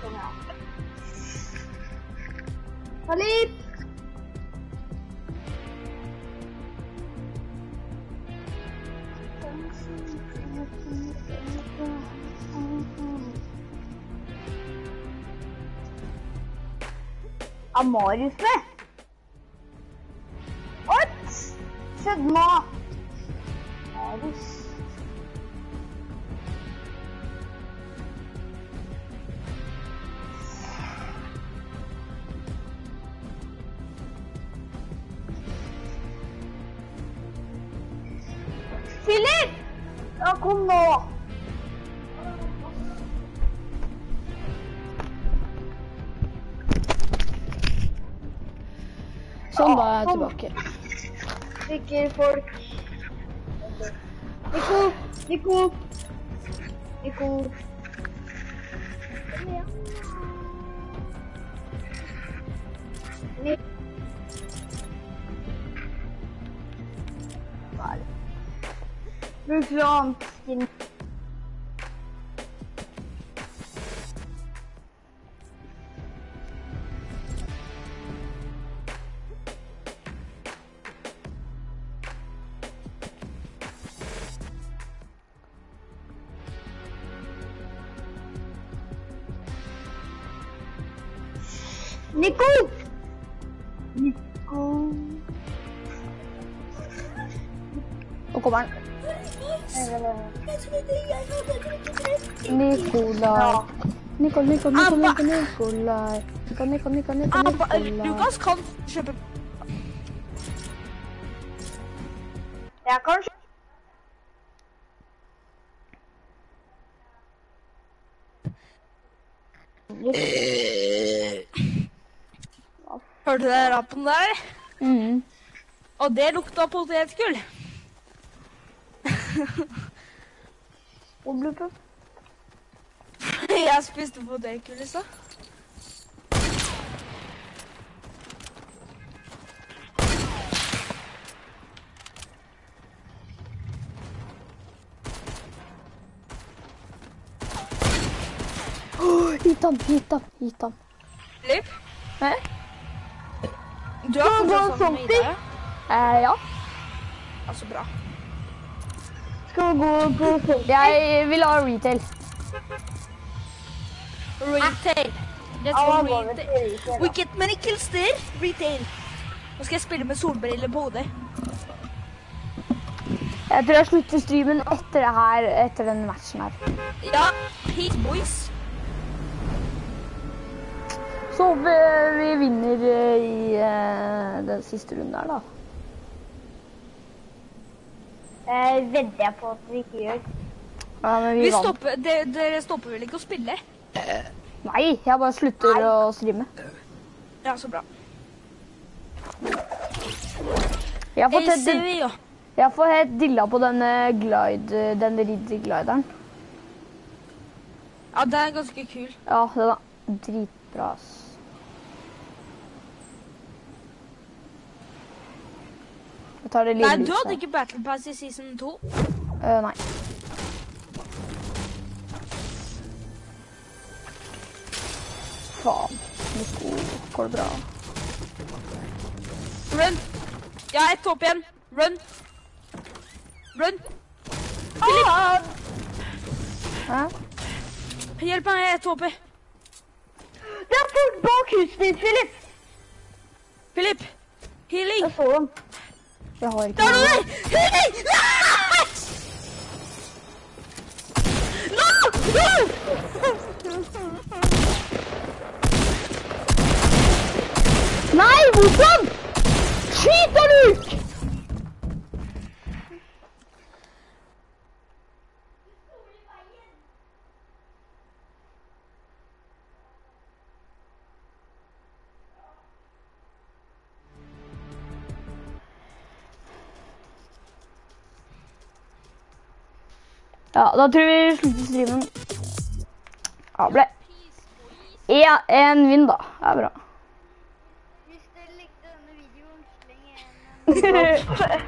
Sånn, ja. Halip! Er Marius med? What? Skjedde nå? Marius. Stikker folk. Nico! Nico! Nico. Ni- Hva er Nikol, kom ned, Abba. ned, Nikolai. ned, kom ned, kom Abba, Nikolai. Lukas kan kjøpe Jeg kan Hørte du den rappen der? Mm. Og det lukta potetgull. Og. <laughs> Jeg spiste på det, Kulissa. Åh, Hit ham, hit ham, hit ham. Liv, Hæ? du har fortsatt sammen med? Ida? Eh, ja. Altså, bra. Skal vi gå på? <laughs> Jeg vil ha retail. Retail. Let's go retail. We get many kills there. Retail. Nå skal jeg spille med solbriller på hodet. Jeg tror jeg slutter streamen etter det her, etter den matchen her. Ja, peace boys. Så håper vi vinner eh, i eh, den siste runden her, da. Eh, vedder jeg på at vi ikke gjør. Ja, men vi, Vi stopper, dere, dere stopper vel ikke å spille? Nei, jeg bare slutter å streame. Ja, så bra. Jeg får, Hey, jeg får helt dilla på denne glide, den ridder-glideren. Ja, den er ganske kul. Ja, den er dritbra, ass. Jeg tar det lille Nei, du hadde ikke Battle Pass i season 2. Uh, nei. Faen. Nico, går det bra? Run. Jeg har ett håp igjen. Run. Run. Ah, Hæ? Hjelp meg, jeg har ett håp. det er folk bak huset ditt, Philip! Philip. Healing. Jeg så dem. Jeg har ikke Der er du der! Healing! Nei! No! Nei, hvorfor? Skyt han ut! Ja, da tror vi slutter streamen. Ja, ble en, vinn, da. Det er bra. 嘿嘿嘿嘿